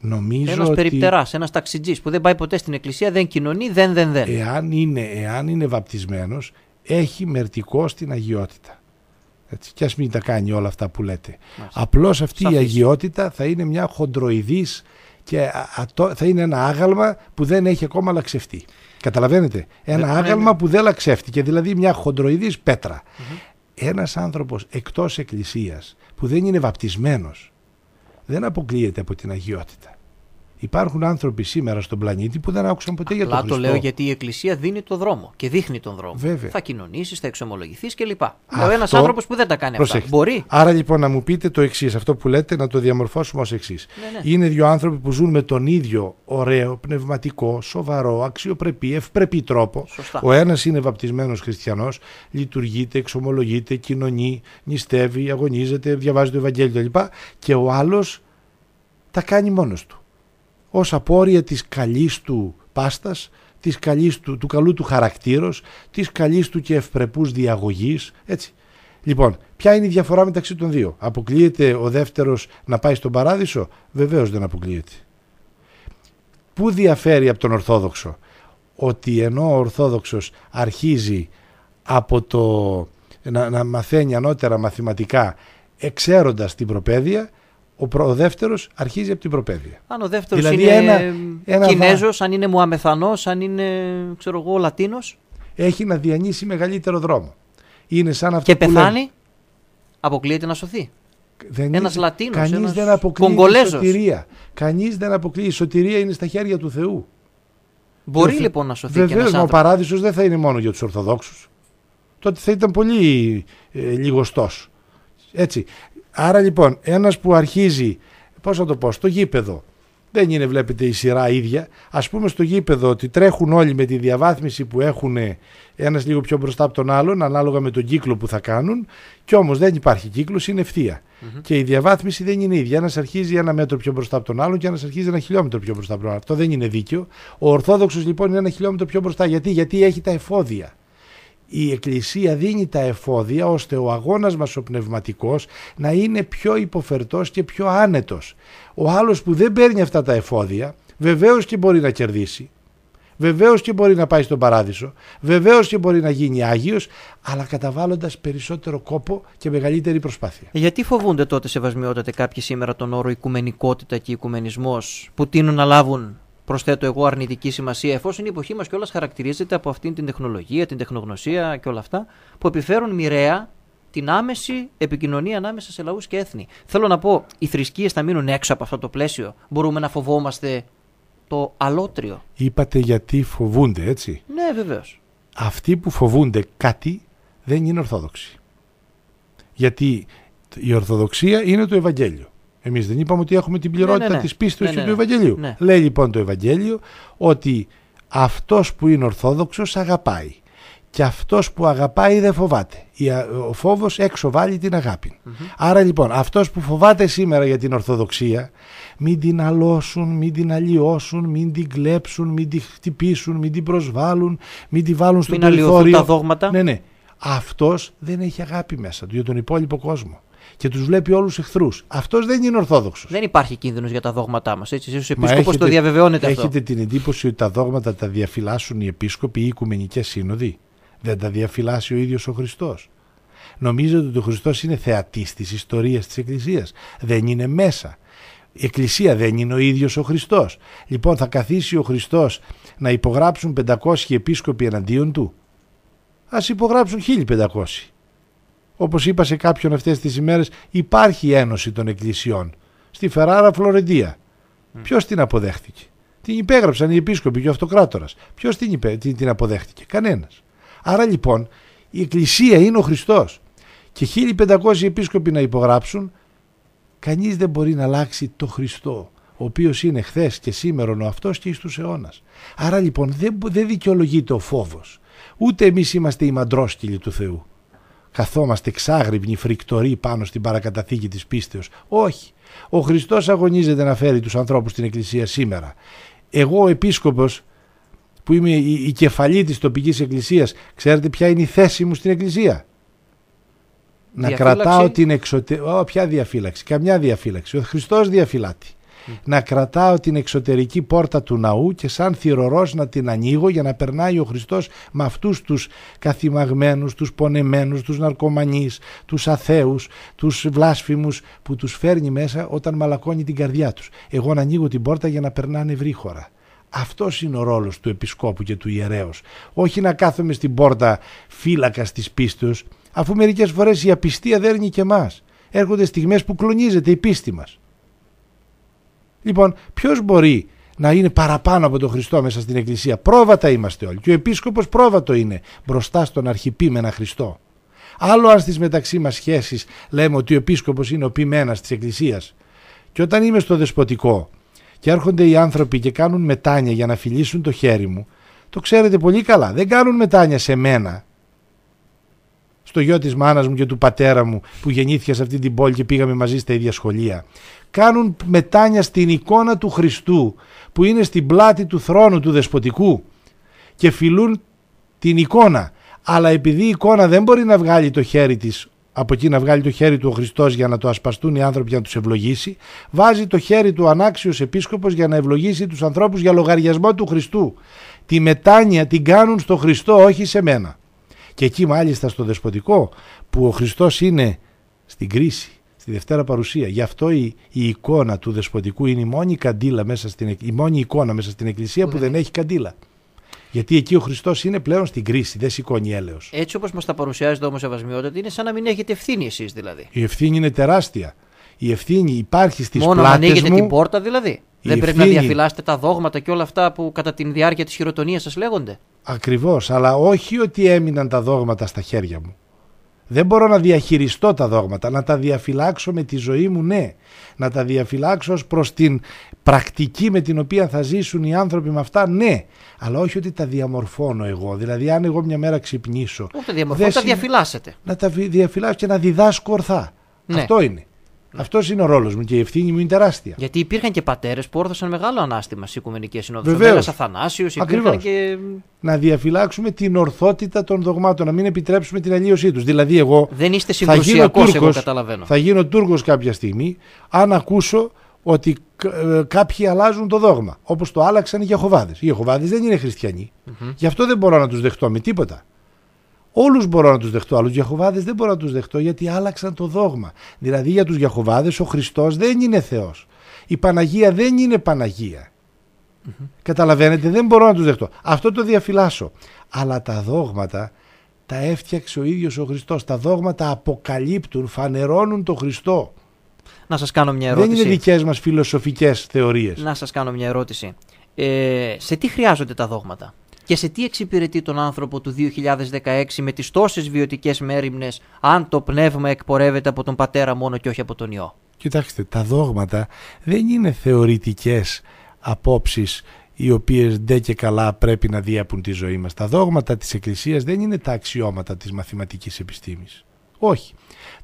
Νομίζω Ένας ότι περιπτεράς, ένας ταξιτζής που δεν πάει ποτέ στην εκκλησία, δεν κοινωνεί, δεν, δεν, δεν. εάν είναι, εάν είναι βαπτισμένος έχει μερτικό στην αγιότητα. Έτσι, και ας μην τα κάνει όλα αυτά που λέτε. Μάλιστα. Απλώς αυτή Σαφής. η αγιότητα θα είναι μια χοντροειδής και α- ατό- θα είναι ένα άγαλμα που δεν έχει ακόμα λαξευτεί. Καταλαβαίνετε; Ένα Ναι, ναι, άγαλμα ναι. που δεν λαξεύτηκε, δηλαδή μια χοντροειδής πέτρα. Ένας άνθρωπος εκτός εκκλησίας που δεν είναι βαπτισμένος δεν αποκλείεται από την αγιότητα. Υπάρχουν άνθρωποι σήμερα στον πλανήτη που δεν άκουσαν ποτέ για τον Απλά το Χριστό. λέω γιατί η Εκκλησία δίνει το δρόμο και δείχνει τον δρόμο. Βέβαια. Θα κοινωνήσεις, θα εξομολογηθείς κλπ. Αυτό- Ο ένας άνθρωπος που δεν τα κάνει Προσέξτε. αυτά. Μπορεί. Άρα λοιπόν να μου πείτε το εξής, αυτό που λέτε να το διαμορφώσουμε ως εξής. Ναι, ναι. Είναι δύο άνθρωποι που ζουν με τον ίδιο ωραίο, πνευματικό, σοβαρό, αξιοπρεπή, ευπρεπή τρόπο. Σωστά. Ο ένας είναι βαπτισμένος χριστιανός, λειτουργείται, εξομολογείται, κοινωνεί, νηστεύει, αγωνίζεται, διαβάζει το Ευαγγέλιο κλπ. Και ο άλλος τα κάνει μόνος του. Ως απόρρια της καλής του πάστας, της καλής του, του καλού του χαρακτήρος, της καλής του και ευπρεπούς διαγωγής, έτσι. Λοιπόν, ποια είναι η διαφορά μεταξύ των δύο; Αποκλείεται ο δεύτερος να πάει στον παράδεισο; Βεβαίως δεν αποκλείεται. Πού διαφέρει από τον Ορθόδοξο; Ότι ενώ ο Ορθόδοξος αρχίζει από το να, να μαθαίνει ανώτερα μαθηματικά εξέροντας την προπαίδεια, ο, προ- ο δεύτερος αρχίζει από την προπαίδεια. Αν ο δεύτερος Δηλαδή είναι ένα- ένα Κινέζος, αν είναι Μουαμεθανό, αν είναι ξέρω εγώ, Λατίνος Έχει να διανύσει μεγαλύτερο δρόμο. Είναι σαν αυτό και που πεθάνει, λέμε. αποκλείεται να σωθεί. Δεν Ένας είναι- Λατίνος, Κανείς ένας δεν αποκλείει τη Κογκολέζος. σωτηρία. Κανείς δεν αποκλείει. Η σωτηρία είναι στα χέρια του Θεού. Μπορεί Θε- λοιπόν να σωθεί και ένας Βεβαίως, μα ο άνθρωπος. παράδεισος δεν θα είναι μόνο για τους Ορθοδόξους. Τότε θα ήταν πολύ ε, λιγοστός. Έτσι. Άρα λοιπόν, ένας που αρχίζει, πώς να το πω, στο γήπεδο, δεν είναι βλέπετε η σειρά ίδια. Ας πούμε στο γήπεδο ότι τρέχουν όλοι με τη διαβάθμιση που έχουν ένας λίγο πιο μπροστά από τον άλλον, ανάλογα με τον κύκλο που θα κάνουν, και όμως δεν υπάρχει κύκλος, είναι ευθεία. Και η διαβάθμιση δεν είναι ίδια. Ένας αρχίζει ένα μέτρο πιο μπροστά από τον άλλον και ένας αρχίζει ένα χιλιόμετρο πιο μπροστά από τον άλλον. Αυτό δεν είναι δίκαιο. Ο Ορθόδοξος λοιπόν είναι ένα χιλιόμετρο πιο μπροστά. Γιατί, Γιατί έχει τα εφόδια. Η Εκκλησία δίνει τα εφόδια ώστε ο αγώνας μας ο πνευματικός να είναι πιο υποφερτός και πιο άνετος. Ο άλλος που δεν παίρνει αυτά τα εφόδια βεβαίως και μπορεί να κερδίσει. Βεβαίως και μπορεί να πάει στον παράδεισο. Βεβαίως και μπορεί να γίνει Άγιος αλλά καταβάλλοντας περισσότερο κόπο και μεγαλύτερη προσπάθεια. Γιατί φοβούνται τότε σεβασμιότατε κάποιοι σήμερα τον όρο οικουμενικότητα και οικουμενισμός που τείνουν να λάβουν προσθέτω εγώ αρνητική σημασία εφόσον η εποχή μας κιόλας χαρακτηρίζεται από αυτήν την τεχνολογία, την τεχνογνωσία και όλα αυτά που επιφέρουν μοιραία την άμεση επικοινωνία ανάμεσα σε λαούς και έθνη. Θέλω να πω, οι θρησκείες θα μείνουν έξω από αυτό το πλαίσιο. Μπορούμε να φοβόμαστε το αλότριο. Είπατε γιατί φοβούνται έτσι; Ναι, βεβαίως. Αυτοί που φοβούνται κάτι δεν είναι Ορθόδοξοι. Γιατί η Ορθοδοξία είναι το Ευαγγέλιο. Εμείς δεν είπαμε ότι έχουμε την πληρότητα ναι, ναι. της πίστης Ναι, και ναι, του ναι. Ευαγγελίου. Ναι. Λέει λοιπόν το Ευαγγέλιο ότι αυτός που είναι Ορθόδοξος αγαπάει. Και αυτός που αγαπάει δεν φοβάται. Η α- Ο φόβος έξω βάλει την αγαπη Άρα λοιπόν αυτός που φοβάται σήμερα για την Ορθοδοξία μην την αλώσουν, μην την αλλοιώσουν, μην την κλέψουν, μην την χτυπήσουν, μην την προσβάλλουν, μην την βάλουν στο Μην αλλοιωθούν περιθώριο. τα δόγματα. Ναι, ναι. Αυτός δεν έχει αγάπη μέσα του για τον υπόλοιπο κόσμο. Και τους βλέπει όλους εχθρούς. Αυτός δεν είναι Ορθόδοξος. Δεν υπάρχει κίνδυνος για τα δόγματά μας. Έτσι, εσείς ο Μα επίσκοπος το έχετε- διαβεβαιώνεται αυτό. Έχετε την εντύπωση ότι τα δόγματα τα διαφυλάσσουν οι επίσκοποι ή οι οικουμενικές σύνοδοι; Δεν τα διαφυλάσσει ο ίδιος ο Χριστός. Νομίζετε ότι ο Χριστός είναι θεατής της ιστορίας της Εκκλησίας; Δεν είναι μέσα. Η Εκκλησία δεν είναι ο ίδιος ο Χριστός. Λοιπόν θα καθίσει ο Χριστός να υπογράψουν 500 επίσκοποι εναντίον του; Ας υπογράψουν 1500. Όπως είπα σε κάποιον αυτές τις ημέρες υπάρχει ένωση των εκκλησιών. Στη Φεράρα Φλωρεντία. Ποιος την αποδέχτηκε; Την υπέγραψαν οι επίσκοποι και ο αυτοκράτορας. Ποιος την, υπέ, την, την αποδέχτηκε; Κανένας. Άρα λοιπόν η εκκλησία είναι ο Χριστός. Και 1500 επίσκοποι να υπογράψουν κανείς δεν μπορεί να αλλάξει το Χριστό ο οποίος είναι χθες και σήμερα ο αυτός και εις τους αιώνας. Άρα λοιπόν δεν, μπο- δεν δικαιολογείται ο φόβος. Ούτε εμείς είμαστε οι μαντρόσκυλοι του Θεού. Καθόμαστε εξάγρυπνοι, φρικτοροί πάνω στην παρακαταθήκη της πίστεως. Όχι. Ο Χριστός αγωνίζεται να φέρει τους ανθρώπους στην Εκκλησία σήμερα. Εγώ ο επίσκοπος που είμαι η, η κεφαλή της τοπικής εκκλησίας, ξέρετε ποια είναι η θέση μου στην εκκλησία; Να Διαφύλαξη. κρατάω την εξωτερική... Ποια διαφύλαξη, καμιά διαφύλαξη. Ο Χριστός διαφυλάτη. Να κρατάω την εξωτερική πόρτα του ναού και σαν θυρωρός να την ανοίγω για να περνάει ο Χριστός με αυτούς τους καθημαγμένους, τους πονεμένους, τους ναρκωμανείς, τους αθέους, τους βλάσφημους που τους φέρνει μέσα όταν μαλακώνει την καρδιά τους. Εγώ να ανοίγω την πόρτα για να περνάνε ευρύχωρα. Αυτός είναι ο ρόλος του επισκόπου και του ιερέως. Όχι να κάθομαι στην πόρτα φύλακας της πίστεως, αφού μερικές φορές η απιστία δέρνει και εμάς. Έρχονται στιγμές που κλονίζεται η πίστη μας. Λοιπόν, ποιος μπορεί να είναι παραπάνω από τον Χριστό μέσα στην Εκκλησία; Πρόβατα είμαστε όλοι. Και ο Επίσκοπος πρόβατο είναι μπροστά στον αρχιπίμενα Χριστό. Άλλο αν στις μεταξύ μας σχέσεις λέμε ότι ο Επίσκοπος είναι ο ποιμένας της Εκκλησίας. Και όταν είμαι στο δεσποτικό και έρχονται οι άνθρωποι και κάνουν μετάνια για να φιλήσουν το χέρι μου, το ξέρετε πολύ καλά. Δεν κάνουν μετάνια σε μένα. Στο γιο της μάνας μου και του πατέρα μου που γεννήθηκε σε αυτή την πόλη και πήγαμε μαζί στα ίδια σχολεία. Κάνουν μετάνια στην εικόνα του Χριστού που είναι στην πλάτη του θρόνου του δεσποτικού και φιλούν την εικόνα. Αλλά επειδή η εικόνα δεν μπορεί να βγάλει το χέρι της από εκεί να βγάλει το χέρι του ο Χριστός για να το ασπαστούν οι άνθρωποι για να τους ευλογήσει, βάζει το χέρι του ανάξιος επίσκοπος για να ευλογήσει τους ανθρώπους για λογαριασμό του Χριστού. Τη μετάνοια την κάνουν στο Χριστό, όχι σε μένα. Και εκεί μάλιστα στο δεσποτικό που ο Χριστός είναι στην κρίση, στη Δευτέρα Παρουσία. Γι' αυτό η, η εικόνα του δεσποτικού είναι η μόνη, καντήλα μέσα στην, η μόνη εικόνα μέσα στην Εκκλησία που δεν έχει καντήλα. Γιατί εκεί ο Χριστός είναι πλέον στην κρίση, δεν σηκώνει έλεος. Έτσι όπως μας τα παρουσιάζετε όμως, Ευασμιότητα, είναι σαν να μην έχετε ευθύνη εσείς δηλαδή. Η ευθύνη είναι τεράστια. Η ευθύνη υπάρχει στις πλάτε. Μόνο να ανοίγετε μου, την πόρτα δηλαδή. Δεν ευθύνη... πρέπει να διαφυλάσσετε τα δόγματα και όλα αυτά που κατά τη διάρκεια της χειροτονίας σας λέγονται. Ακριβώς, αλλά όχι ότι έμειναν τα δόγματα στα χέρια μου. Δεν μπορώ να διαχειριστώ τα δόγματα, να τα διαφυλάξω με τη ζωή μου, ναι. Να τα διαφυλάξω ως προς την πρακτική με την οποία θα ζήσουν οι άνθρωποι με αυτά, ναι. Αλλά όχι ότι τα διαμορφώνω εγώ. Δηλαδή, αν εγώ μια μέρα ξυπνήσω. Όχι τα διαμορφώνω, τα διαφυλάσσετε. Να τα διαφυλάσω και να διδάσκω ορθά. Ναι. Αυτό είναι. Ναι. Αυτός είναι ο ρόλος μου και η ευθύνη μου είναι τεράστια. Γιατί υπήρχαν και πατέρες που όρθωσαν μεγάλο ανάστημα στις Οικουμενικές Συνόδους. Βεβαίως. Αθανάσιος, υπήρχαν και. Να διαφυλάξουμε την ορθότητα των δογμάτων, να μην επιτρέψουμε την αλλίωσή τους. Δηλαδή, εγώ. Δεν είστε συγκρουσιακός, εγώ καταλαβαίνω. Θα γίνω Τούρκος κάποια στιγμή, αν ακούσω ότι ε, κάποιοι αλλάζουν το δόγμα. Όπως το άλλαξαν οι Γεχοβάδε. Οι Γεχοβάδε δεν είναι χριστιανοί. Mm-hmm. Γι' αυτό δεν μπορώ να τους δεχτώ με τίποτα. Όλους μπορώ να τους δεχτώ, αλλά του Γιαχοβάδες δεν μπορώ να τους δεχτώ γιατί άλλαξαν το δόγμα. Δηλαδή για τους Γιαχοβάδες ο Χριστός δεν είναι Θεός. Η Παναγία δεν είναι Παναγία. Mm-hmm. Καταλαβαίνετε, δεν μπορώ να τους δεχτώ. Αυτό το διαφυλάσσω. Αλλά τα δόγματα τα έφτιαξε ο ίδιος ο Χριστός. Τα δόγματα αποκαλύπτουν, φανερώνουν το Χριστό. Να σας κάνω μια ερώτηση. Δεν είναι δικές μας φιλοσοφικές θεωρίες. Να σας κάνω μια ερώτηση. Ε, σε τι χρειάζονται τα δόγματα; Και σε τι εξυπηρετεί τον άνθρωπο του 2016 με τις τόσες βιωτικές μέρημνες αν το πνεύμα εκπορεύεται από τον πατέρα μόνο και όχι από τον Υιό; Κοιτάξτε, τα δόγματα δεν είναι θεωρητικές απόψεις οι οποίες ντε και καλά πρέπει να διέπουν τη ζωή μας. Τα δόγματα της Εκκλησίας δεν είναι τα αξιώματα της μαθηματικής επιστήμης. Όχι.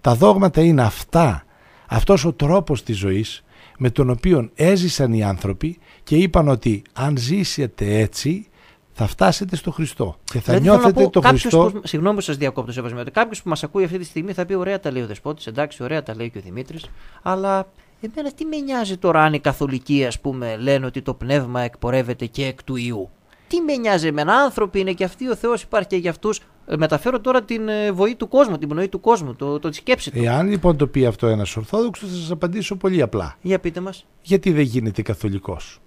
Τα δόγματα είναι αυτά, αυτός ο τρόπος της ζωής με τον οποίο έζησαν οι άνθρωποι και είπαν ότι αν ζήσετε έτσι θα φτάσετε στο Χριστό και θα δηλαδή, νιώθετε πω, το Χριστό. Που, συγγνώμη που σας διακόπτω, Σεβασμιώτη. Κάποιος που μας ακούει αυτή τη στιγμή θα πει: Ωραία τα λέει ο Δεσπότης, εντάξει, ωραία τα λέει και ο Δημήτρης. Αλλά εμένα τι με νοιάζει τώρα αν οι καθολικοί, ας πούμε, λένε ότι το πνεύμα εκπορεύεται και εκ του ιού. Τι με νοιάζει εμένα, άνθρωποι είναι και αυτοί, ο Θεός υπάρχει και για αυτούς. Ε, μεταφέρω τώρα την ε, βοή του κόσμου, την πνοή του κόσμου, το, το τη σκέψη του. Εάν λοιπόν το πει αυτό ένας Ορθόδοξος, θα σας απαντήσω πολύ απλά. Για πείτε μας. Γιατί δεν γίνεται καθολικός;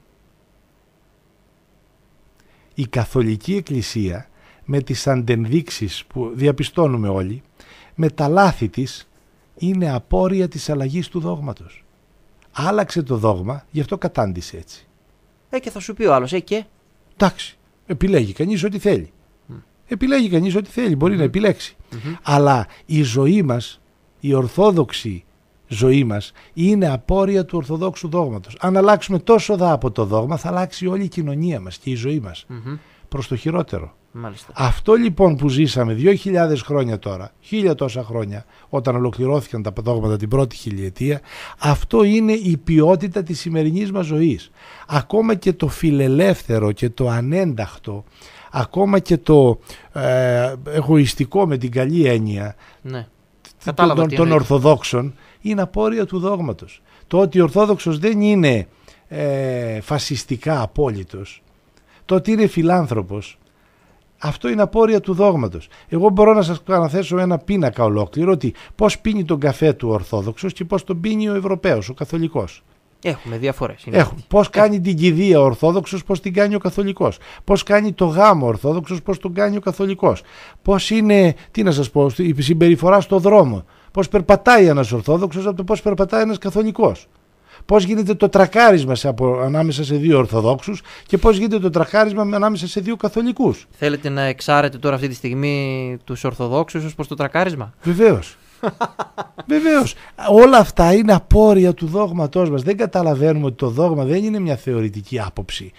Η Καθολική Εκκλησία με τις αντενδείξεις που διαπιστώνουμε όλοι, με τα λάθη της, είναι απόρρια της αλλαγής του δόγματος. Άλλαξε το δόγμα, γι' αυτό κατάντησε έτσι. Ε, και θα σου πει ο άλλος, ε, και; Εντάξει, επιλέγει κανείς ό,τι θέλει. Επιλέγει κανείς ό,τι θέλει, μπορεί να επιλέξει. Αλλά η ζωή μας, η ορθόδοξη ζωή μας είναι απόρρια του Ορθοδόξου δόγματος. Αν αλλάξουμε τόσο δά από το δόγμα θα αλλάξει όλη η κοινωνία μας και η ζωή μας mm προς το χειρότερο. Μάλιστα. Αυτό λοιπόν που ζήσαμε 2.000 χρόνια τώρα, χίλια τόσα χρόνια όταν ολοκληρώθηκαν τα δόγματα την πρώτη χιλιετία, αυτό είναι η ποιότητα της σημερινής μας ζωής. Ακόμα και το φιλελεύθερο και το ανένταχτο, ακόμα και το ε, εγωιστικό με την καλή έννοια ναι. των, των Ορθοδόξων είναι απόρρια του δόγματος. Το ότι ο Ορθόδοξος δεν είναι ε, φασιστικά απόλυτος, το ότι είναι φιλάνθρωπος, αυτό είναι απόρρια του δόγματος. Εγώ μπορώ να σας αναθέσω ένα πίνακα ολόκληρο ότι πώς πίνει τον καφέ του Ορθόδοξος και πώς τον πίνει ο Ευρωπαίος, ο Καθολικός. Έχουμε διαφορές. Πώς κάνει την κηδεία ο Ορθόδοξος, πώς την κάνει ο Καθολικός. Πώς κάνει το γάμο ο Ορθόδοξος, πώς τον κάνει ο Καθολικός. Πώς είναι, τι να σας πω, η συμπεριφορά στο δρόμο. Πώς περπατάει ένας Ορθόδοξος από το πώς περπατάει ένας Καθολικός. Πώς γίνεται το τρακάρισμα σε, από, ανάμεσα σε δύο Ορθοδόξους και πώς γίνεται το τρακάρισμα ανάμεσα σε δύο Καθολικούς. Θέλετε να εξάρετε τώρα αυτή τη στιγμή τους Ορθοδόξους ως προς το τρακάρισμα; Βεβαίως. Βεβαίως. Όλα αυτά είναι απόρρια του δόγματός μας. Δεν καταλαβαίνουμε ότι το δόγμα δεν είναι μια θεωρητική άποψη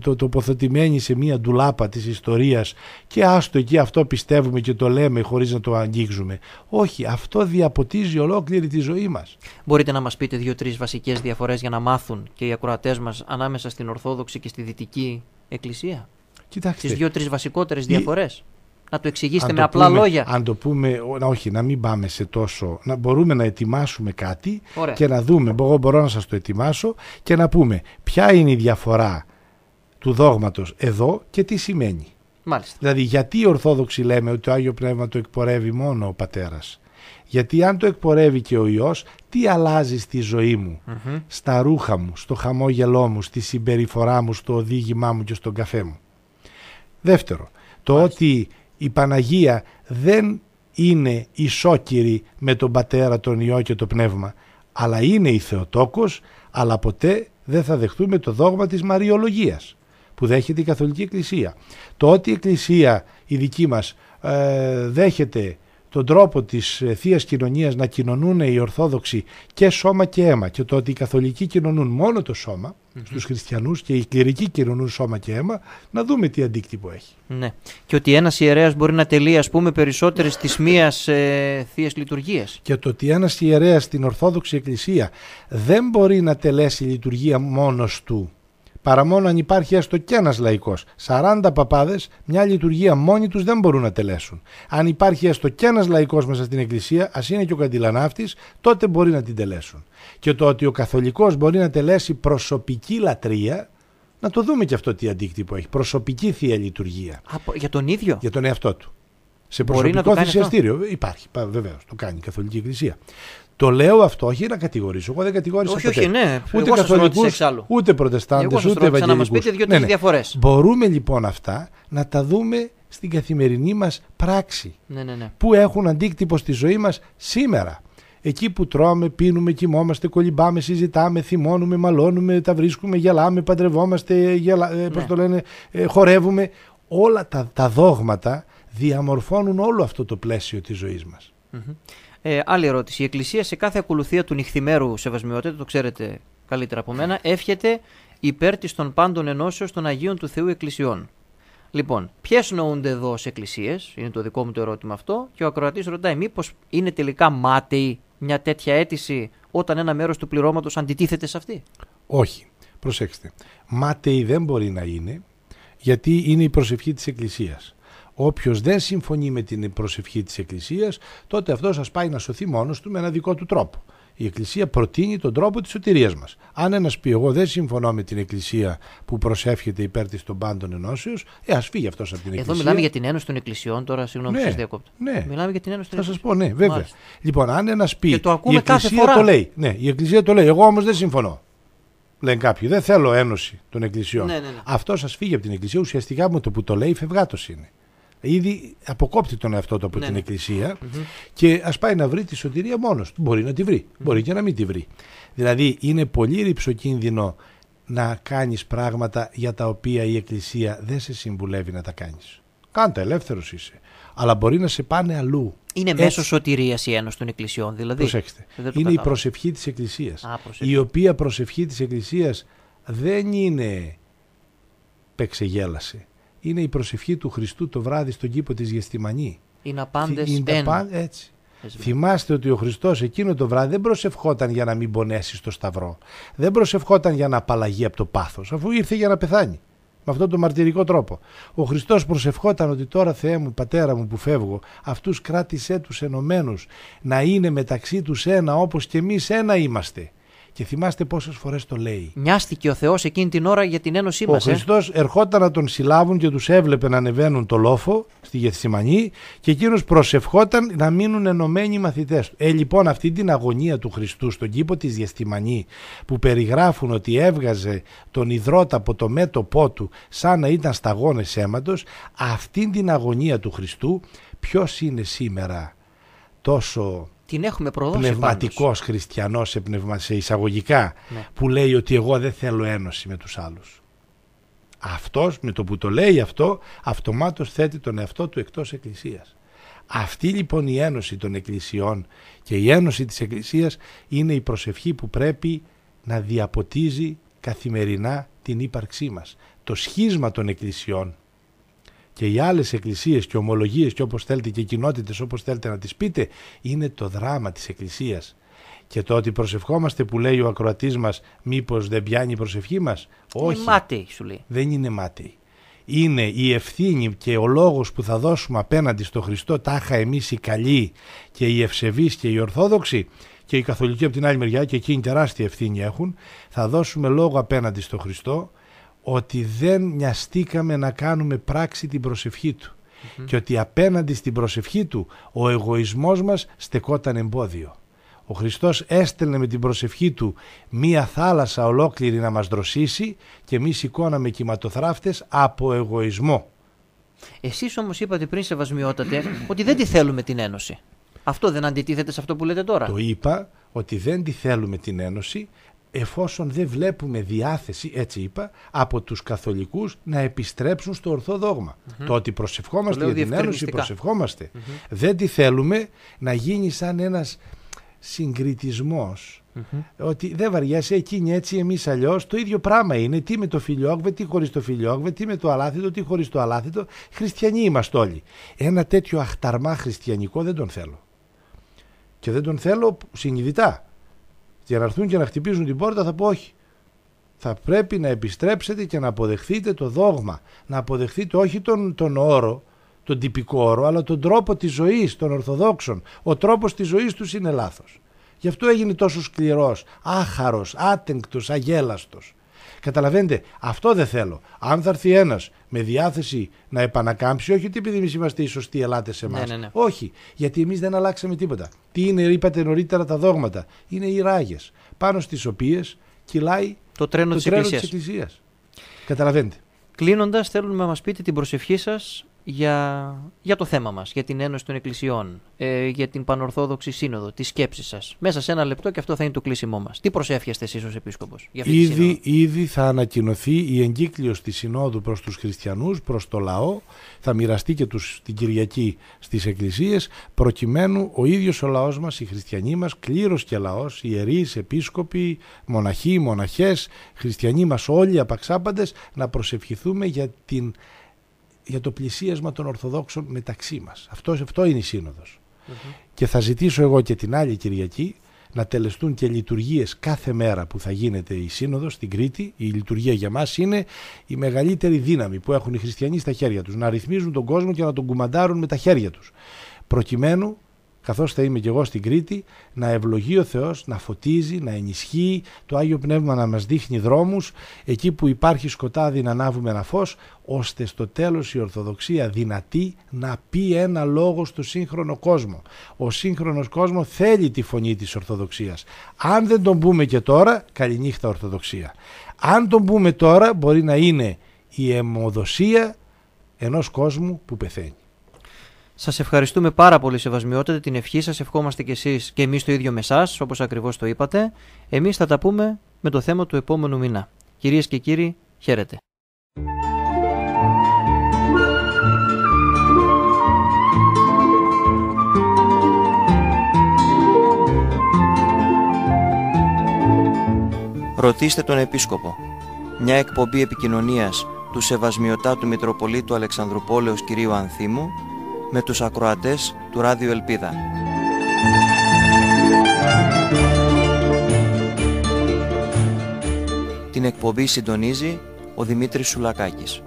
το, τοποθετημένη σε μια ντουλάπα της ιστορίας και άστο εκεί αυτό πιστεύουμε και το λέμε χωρίς να το αγγίξουμε. Όχι, αυτό διαποτίζει ολόκληρη τη ζωή μας. Μπορείτε να μας πείτε δύο-τρεις βασικές διαφορές για να μάθουν και οι ακροατές μας ανάμεσα στην Ορθόδοξη και στη Δυτική Εκκλησία; Κοιτάξτε. Τις δύο-τρεις βασικότερες διαφορές να το εξηγήσετε με απλά λόγια. Αν το πούμε, όχι, να μην πάμε σε τόσο. Να μπορούμε να ετοιμάσουμε κάτι και να δούμε. Εγώ μπορώ να σας το ετοιμάσω και να πούμε ποια είναι η διαφορά του δόγματος εδώ και τι σημαίνει. Μάλιστα. Δηλαδή, γιατί οι Ορθόδοξοι λέμε ότι το Άγιο Πνεύμα το εκπορεύει μόνο ο Πατέρας; Γιατί αν το εκπορεύει και ο Υιός, τι αλλάζει στη ζωή μου, στα ρούχα μου, στο χαμόγελό μου, στη συμπεριφορά μου, στο οδήγημά μου και στον καφέ μου; Δεύτερο, το ότι η Παναγία δεν είναι ισόκυρη με τον Πατέρα, τον Υιό και το Πνεύμα, αλλά είναι η Θεοτόκος, αλλά ποτέ δεν θα δεχτούμε το δόγμα της Μαριολογίας που δέχεται η Καθολική Εκκλησία. Το ότι η Εκκλησία η δική μας ε, δέχεται τον τρόπο της ε, θείας Κοινωνίας να κοινωνούν οι Ορθόδοξοι και σώμα και αίμα και το ότι οι Καθολικοί κοινωνούν μόνο το σώμα mm-hmm. στους χριστιανούς και οι κληρικοί κοινωνούν σώμα και αίμα να δούμε τι αντίκτυπο έχει. Ναι. Και ότι ένας ιερέας μπορεί να τελεί ας πούμε περισσότερες της μίας ε, θείες λειτουργίες. Και το ότι ένας ιερέας στην Ορθόδοξη Εκκλησία δεν μπορεί να τελέσει λειτουργία μόνος του παρά μόνο αν υπάρχει έστω και ένας λαϊκός. 40 παπάδες, μια λειτουργία μόνοι τους δεν μπορούν να τελέσουν. Αν υπάρχει έστω και ένας λαϊκός μέσα στην Εκκλησία, ας είναι και ο καντιλανάφτης, τότε μπορεί να την τελέσουν. Και το ότι ο καθολικός μπορεί να τελέσει προσωπική λατρεία, να το δούμε και αυτό τι αντίκτυπο έχει. Προσωπική θεία λειτουργία. για τον ίδιο; Για τον εαυτό του. Σε προσωπικό θυσιαστήριο. Υπάρχει, βεβαίως, το κάνει η Καθολική Εκκλησία. Το λέω αυτό όχι να κατηγορήσω. Εγώ δεν κατηγόρησα όχι, ποτέ. Όχι, ναι. Ούτε καθολικούς, ούτε προτεστάντες, ούτε ευαγγελικού. Να μας πείτε δύο-τρεις ναι, ναι. διαφορές. Μπορούμε λοιπόν αυτά να τα δούμε στην καθημερινή μας πράξη. Ναι, ναι, ναι. Που έχουν αντίκτυπο στη ζωή μας σήμερα. Εκεί που τρώμε, πίνουμε, κοιμόμαστε, κολυμπάμε, συζητάμε, θυμώνουμε, μαλώνουμε, τα βρίσκουμε, γελάμε, παντρευόμαστε, γελα... Ε, ναι. το λένε, ε, χορεύουμε. Όλα τα, τα δόγματα διαμορφώνουν όλο αυτό το πλαίσιο της ζωής μας. Mm-hmm. Ε, άλλη ερώτηση. Η Εκκλησία σε κάθε ακολουθία του νυχθημέρου σεβασμιότητα, το ξέρετε καλύτερα από μένα, εύχεται υπέρ της των πάντων ενώσεως των Αγίων του Θεού Εκκλησιών. Λοιπόν, ποιες νοούνται εδώ σε εκκλησίες, είναι το δικό μου το ερώτημα αυτό, και ο ακροατής ρωτάει, μήπως είναι τελικά μάταιη μια τέτοια αίτηση όταν ένα μέρος του πληρώματος αντιτίθεται σε αυτή; Όχι. Προσέξτε. Μάταιη δεν μπορεί να είναι, γιατί είναι η προσευχή της Εκκλησίας. Όποιος δεν συμφωνεί με την προσευχή της Εκκλησίας, τότε αυτός σας πάει να σωθεί μόνος του με ένα δικό του τρόπο. Η Εκκλησία προτείνει τον τρόπο της σωτηρίας μας. Αν ένας πει εγώ δεν συμφωνώ με την Εκκλησία που προσεύχεται υπέρ της των πάντων ενώσεως, ε, ας φύγει αυτός από την Εκκλησία. Εδώ μιλάμε για την Ένωση των Εκκλησιών τώρα, συγγνώμη ναι, που σας διακόπτω. Ναι. Μιλάμε για την Ένωση των Θα σας πω, ναι, βέβαια. Μάλιστα. Λοιπόν, αν ένας πει, και το ακούμε η Εκκλησία το λέει, ναι, η Εκκλησία το λέει, εγώ όμως δεν συμφωνώ. Λένε κάποιοι, δεν θέλω ένωση των εκκλησιών. Ναι, ναι, ναι. Αυτός σα φύγει από την εκκλησία. Ουσιαστικά με το που το λέει, φευγάτος είναι ήδη αποκόπτει τον εαυτό του από ναι, την ναι. εκκλησια και ας πάει να βρει τη σωτηρία μόνος του. Μπορεί να τη βρει, μπορεί και να μην τη βρει. Δηλαδή είναι πολύ ρηψοκίνδυνο να κάνεις πράγματα για τα οποία η εκκλησία δεν σε συμβουλεύει να τα κάνεις. Κάντε, ελεύθερος είσαι. Αλλά μπορεί να σε πάνε αλλού. Είναι Έτσι. μέσω σωτηρίας η ένωση των εκκλησιών, δηλαδή. Προσέξτε. Είναι η προσευχή της εκκλησίας. η οποία προσευχή της εκκλησίας δεν είναι πεξεγέλαση είναι η προσευχή του Χριστού το βράδυ στον κήπο της Γεστημανή. Είναι απάντες ένα. έτσι. Θυμάστε ότι ο Χριστός εκείνο το βράδυ δεν προσευχόταν για να μην πονέσει στο σταυρό. Δεν προσευχόταν για να απαλλαγεί από το πάθος, αφού ήρθε για να πεθάνει. Με αυτόν τον μαρτυρικό τρόπο. Ο Χριστός προσευχόταν ότι τώρα Θεέ μου, Πατέρα μου που φεύγω, αυτούς κράτησέ τους ενωμένους, να είναι μεταξύ τους ένα όπως και εμείς ένα είμαστε Και θυμάστε πόσες φορές το λέει. Νοιάστηκε ο Θεός εκείνη την ώρα για την ένωσή Ο μας. Ε; Χριστός ερχόταν να τον συλλάβουν και τους έβλεπε να ανεβαίνουν το λόφο στη Γεθσιμανή και εκείνος προσευχόταν να μείνουν ενωμένοι οι μαθητές του. Ε, λοιπόν αυτή την αγωνία του Χριστού στον κήπο της Γεθσιμανή που περιγράφουν ότι έβγαζε τον υδρότα από το μέτωπό του σαν να ήταν σταγόνες αίματος, αυτήν την αγωνία του Χριστού ποιος είναι σήμερα τόσο Την έχουμε προδώσει πνευματικός χριστιανός σε, πνευμα... σε εισαγωγικά Ναι. που λέει ότι εγώ δεν θέλω ένωση με τους άλλους. Αυτός με το που το λέει αυτό αυτομάτως θέτει τον εαυτό του εκτός εκκλησίας. Αυτή λοιπόν η ένωση των εκκλησιών και η ένωση της εκκλησίας είναι η προσευχή που πρέπει να διαποτίζει καθημερινά την ύπαρξή μας. Το σχίσμα των εκκλησιών και οι άλλες εκκλησίες και ομολογίες και όπως θέλετε και κοινότητες όπως θέλετε να τις πείτε είναι το δράμα της εκκλησίας. Και το ότι προσευχόμαστε που λέει ο ακροατής μας μήπως δεν πιάνει η προσευχή μας. πάντως. Όχι, Είναι μάταιοι σου λέει. δεν είναι μάταιη. Είναι η ευθύνη και ο λόγος που θα δώσουμε απέναντι στο Χριστό τάχα εμείς οι καλοί και οι ευσεβείς και οι ορθόδοξοι και οι καθολικοί από την άλλη μεριά και εκείνοι τεράστια ευθύνη έχουν θα δώσουμε λόγο απέναντι στο Χριστό ότι δεν νοιαστήκαμε να κάνουμε πράξη την προσευχή Του και ότι απέναντι στην προσευχή Του ο εγωισμός μας στεκόταν εμπόδιο. Ο Χριστός έστελνε με την προσευχή Του μία θάλασσα ολόκληρη να μας δροσίσει και εμείς σηκώναμε κυματοθράφτες από εγωισμό. Εσείς όμως είπατε πριν σεβασμιότατε ότι δεν τη θέλουμε την ένωση. Αυτό δεν αντιτίθεται σε αυτό που λέτε τώρα. Το είπα ότι δεν τη θέλουμε την Ένωση εφόσον δεν βλέπουμε διάθεση, έτσι είπα, από τους καθολικούς να επιστρέψουν στο ορθό δόγμα. Το ότι προσευχόμαστε Το λέω για την Ένωση, διευκρινιστικά. προσευχόμαστε. Δεν τη θέλουμε να γίνει σαν ένας συγκριτισμός ότι δεν βαριέσαι εκείνη έτσι εμείς αλλιώς. Το ίδιο πράγμα είναι τι με το φιλιόγβε, τι χωρίς το φιλιόγβε, τι με το αλάθητο, τι χωρίς το αλάθητο. Χριστιανοί είμαστε όλοι. Ένα τέτοιο αχταρμά χριστιανικό δεν τον θέλω. Και δεν τον θέλω συνειδητά για να έρθουν και να χτυπήσουν την πόρτα θα πω όχι. Θα πρέπει να επιστρέψετε και να αποδεχθείτε το δόγμα να αποδεχθείτε όχι τον, τον όρο τον τυπικό όρο αλλά τον τρόπο της ζωής των Ορθοδόξων. Ο τρόπος της ζωής τους είναι λάθος. Γι' αυτό έγινε τόσο σκληρός, άχαρος, άτεγκτος, αγέλαστος. Καταλαβαίνετε, αυτό δεν θέλω. Αν θα έρθει ένας με διάθεση να επανακάμψει, όχι ότι επειδή εμείς είμαστε οι σωστοί, ελάτε σε εμάς. Ναι, ναι, ναι. Όχι, γιατί εμείς δεν αλλάξαμε τίποτα. Τι είναι, είπατε νωρίτερα τα δόγματα. Είναι οι ράγες πάνω στις οποίες κυλάει Το τρένο το της τρένο της Εκκλησίας. Εκκλησίας. Καταλαβαίνετε. Κλείνοντας, θέλουμε να μας πείτε την προσευχή σας για, για το θέμα μας, για την Ένωση των Εκκλησιών, ε, για την Πανορθόδοξη Σύνοδο, τη σκέψη σας. Μέσα σε ένα λεπτό και αυτό θα είναι το κλείσιμό μας. Τι προσεύχεστε εσείς ως Επίσκοπος για αυτή τη Ήδη, Σύνοδο; ήδη θα ανακοινωθεί η εγκύκλειος της Συνόδου προς τους χριστιανούς, προς το λαό, θα μοιραστεί και τους, την Κυριακή στις εκκλησίες, προκειμένου ο ίδιος ο λαός μας, οι χριστιανοί μας, κλήρος και λαός, ιερείς, επίσκοποι, μοναχοί, μοναχές, χριστιανοί μας όλοι, απαξάπαντες, να προσευχηθούμε για, την, για το πλησίασμα των Ορθοδόξων μεταξύ μας. Αυτός, αυτό είναι η σύνοδος. Και θα ζητήσω εγώ και την άλλη Κυριακή να τελεστούν και λειτουργίες κάθε μέρα που θα γίνεται η Σύνοδος στην Κρήτη. Η λειτουργία για μας είναι η μεγαλύτερη δύναμη που έχουν οι χριστιανοί στα χέρια τους. Να ρυθμίζουν τον κόσμο και να τον κουμαντάρουν με τα χέρια τους. Προκειμένου, καθώς θα είμαι και εγώ στην Κρήτη, να ευλογεί ο Θεός, να φωτίζει, να ενισχύει, το Άγιο Πνεύμα να μας δείχνει δρόμους, εκεί που υπάρχει σκοτάδι να ανάβουμε ένα φως, ώστε στο τέλος η Ορθοδοξία δυνατή να πει ένα λόγο στο σύγχρονο κόσμο. Ο σύγχρονος κόσμος θέλει τη φωνή της Ορθοδοξίας. Αν δεν τον πούμε και τώρα, καληνύχτα Ορθοδοξία. Αν τον πούμε τώρα, μπορεί να είναι η αιμοδοσία ενός κόσμου που πεθαίνει. Σας ευχαριστούμε πάρα πολύ σεβασμιότατε την ευχή σας. Ευχόμαστε κι εσείς και εμείς το ίδιο με εσάς, όπως ακριβώς το είπατε. Εμείς θα τα πούμε με το θέμα του επόμενου μήνα. Κυρίες και κύριοι, χαίρετε. Ρωτήστε τον Επίσκοπο. Μια εκπομπή επικοινωνίας του Σεβασμιωτάτου Μητροπολίτου Αλεξανδρουπόλεως κυρίου Ανθίμου με τους ακροατές του Ράδιο Ελπίδα. Την εκπομπή συντονίζει ο Δημήτρης Σουλακάκης.